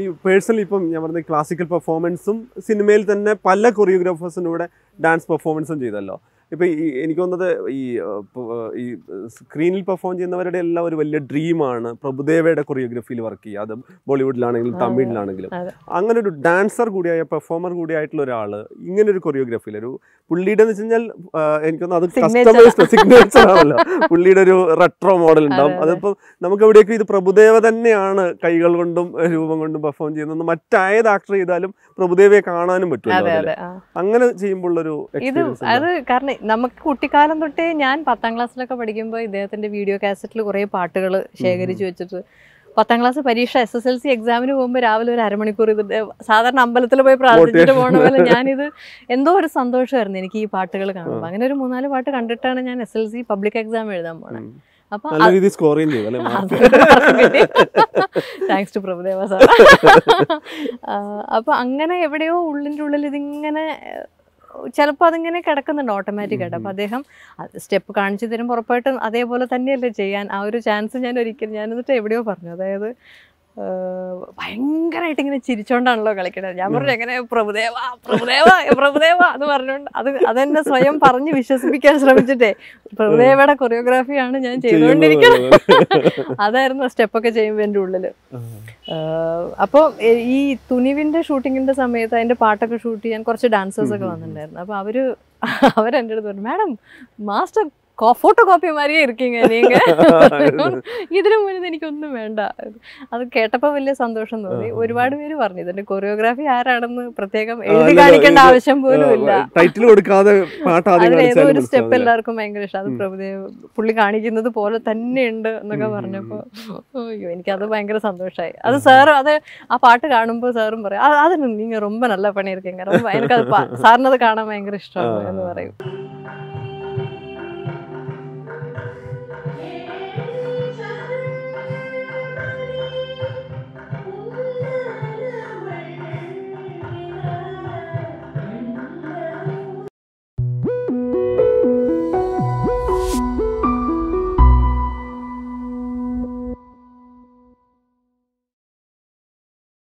ഈ പേഴ്സണലി ഇപ്പം ഞാൻ പറഞ്ഞ ക്ലാസിക്കൽ പെർഫോമൻസും സിനിമയിൽ തന്നെ പല കൊറിയോഗ്രാഫേഴ്സിനും കൂടെ ഡാൻസ് പെർഫോമൻസും ചെയ്തല്ലോ. ഇപ്പൊ ഈ എനിക്ക് തോന്നുന്നത് ഈ ഈ സ്ക്രീനിൽ പെർഫോം ചെയ്യുന്നവരുടെ എല്ലാം ഒരു വലിയ ഡ്രീമാണ് പ്രഭുദേവയുടെ കൊറിയോഗ്രഫിയിൽ വർക്ക് ചെയ്യുക അത് ബോളിവുഡിലാണെങ്കിലും. തമിഴിലാണെങ്കിലും. അങ്ങനെ ഒരു ഡാൻസർ കൂടിയായ പെർഫോമർ കൂടിയായിട്ടുള്ള ഒരാൾ ഇങ്ങനെ ഒരു കൊറിയോഗ്രഫിയിൽ ഒരു പുള്ളിയുടെ എന്ന് വെച്ച് കഴിഞ്ഞാൽ എനിക്ക് തോന്നുന്നു അത് കസ്റ്റമൈസ്ഡ് സിഗ്നേച്ചർ ആണല്ലോ പുള്ളിയുടെ ഒരു റെട്രോ മോഡൽ ഉണ്ടാവും അതിപ്പോൾ അതെ. അതിപ്പോ നമുക്ക് എവിടെയൊക്കെ ഇത് പ്രഭുദേവ തന്നെയാണ് കൈകൾ കൊണ്ടും രൂപം കൊണ്ടും പെർഫോം ചെയ്യുന്നത് മറ്റായത് ആക്ടർ ചെയ്താലും പ്രഭുദേവയെ കാണാനും പറ്റുമല്ലോ ആ. അങ്ങനെ ചെയ്യുമ്പോൾ ഒരു ഇത് അത് കാരണം നമുക്ക് കുട്ടിക്കാലം തൊട്ടേ ഞാൻ പത്താം ക്ലാസ്സിലൊക്കെ പഠിക്കുമ്പോൾ ഇദ്ദേഹത്തിന്റെ വീഡിയോ കാസറ്റിൽ കുറേ പാട്ടുകൾ ശേഖരിച്ചു വെച്ചിട്ട് പത്താം ക്ലാസ് പരീക്ഷ എസ് എസ് എൽ സി എക്സാമിന് പോകുമ്പോൾ രാവിലെ ഒരു അരമണിക്കൂർ ഇത് സാധാരണ അമ്പലത്തിൽ പോയി പ്രാർത്ഥിച്ചിട്ട് പോണ പോലെ ഞാനിത് എന്തോ ഒരു സന്തോഷമായിരുന്നു എനിക്ക് ഈ പാട്ടുകൾ കാണുമ്പോൾ അങ്ങനെ ഒരു മൂന്നാൽ പാട്ട് കണ്ടിട്ടാണ് ഞാൻ S L C public exam എഴുതാൻ പോണത് അപ്പൊ താങ്ക്സ് ടു പ്രഭുദേവ സാർ അപ്പൊ അങ്ങനെ എവിടെയോ ഉള്ളിന്റെ ഉള്ളിൽ ഇതിങ്ങനെ ചിലപ്പോൾ അതിങ്ങനെ കിടക്കുന്നുണ്ട് ഓട്ടോമാറ്റിക് ആയിട്ട്. അപ്പം അദ്ദേഹം സ്റ്റെപ്പ് കാണിച്ചു തരും. ഉറപ്പായിട്ടും അതേപോലെ തന്നെയല്ലേ ചെയ്യാൻ. ആ ഒരു ചാൻസ് ഞാൻ ഒരിക്കലും ഞാൻ എന്നിട്ട് എവിടെയോ പറഞ്ഞു. അതായത് ഭയങ്കരമായിട്ട് ഇങ്ങനെ ചിരിച്ചോണ്ടാണല്ലോ കളിക്കണത്. ഞാൻ പറഞ്ഞു എങ്ങനെ? പ്രഭുദേവ പ്രഭുദേവ പ്രഭുദേവ എന്ന് പറഞ്ഞുകൊണ്ട് അത് അതെന്നെ സ്വയം പറഞ്ഞ് വിശ്വസിപ്പിക്കാൻ ശ്രമിച്ചിട്ടേ പ്രഭുദേവയുടെ കൊറിയോഗ്രാഫിയാണ് ഞാൻ ചെയ്തുകൊണ്ടിരിക്കുന്നത്. അതായിരുന്നു സ്റ്റെപ്പൊക്കെ ചെയ്യുമ്പോൾ എന്റെ ഉള്ളിൽ. അപ്പോൾ ഈ തുണിവിന്റെ ഷൂട്ടിങ്ങിന്റെ സമയത്ത് അതിന്റെ പാട്ടൊക്കെ ഷൂട്ട് ചെയ്യാൻ കുറച്ച് ഡാൻസേഴ്സ് ഒക്കെ വന്നിട്ടുണ്ടായിരുന്നു. അപ്പോൾ അവർ അവരെന്റെ അടുത്ത് പറഞ്ഞു മാഡം മാസ്റ്റർ ഫോട്ടോ കോപ്പി മാറിയേ ഇരിക്കീങ്ക നീങ്ക. ഇതിനു മുന്നേ എനിക്കൊന്നും വേണ്ട. അത് കേട്ടപ്പോ വലിയ സന്തോഷം തോന്നി. ഒരുപാട് പേര് പറഞ്ഞു ഇതിന്റെ കൊറിയോഗ്രാഫി ആരാണെന്ന് പ്രത്യേകം എഴുതി കാണിക്കേണ്ട ആവശ്യം പോലും ഇല്ല. ടൈറ്റിൽ കൊടുക്കാതെ ഏതൊരു സ്റ്റെപ്പ് എല്ലാവർക്കും ഭയങ്കര ഇഷ്ടം. അത് പ്രഭുദേവ് പുള്ളി കാണിക്കുന്നത് പോലെ തന്നെ ഉണ്ട് എന്നൊക്കെ പറഞ്ഞപ്പോ അയ്യോ എനിക്കത് ഭയങ്കര സന്തോഷമായി അത് സാറും അത് ആ പാട്ട് കാണുമ്പോ സാറും പറയും അതിന് നിങ്ങൾ റൊമ്പ നല്ല പണിയിരിക്കും കാരണം എനിക്കത് സാറിനത് കാണാൻ ഭയങ്കര ഇഷ്ടമാണ് എന്ന് പറയും.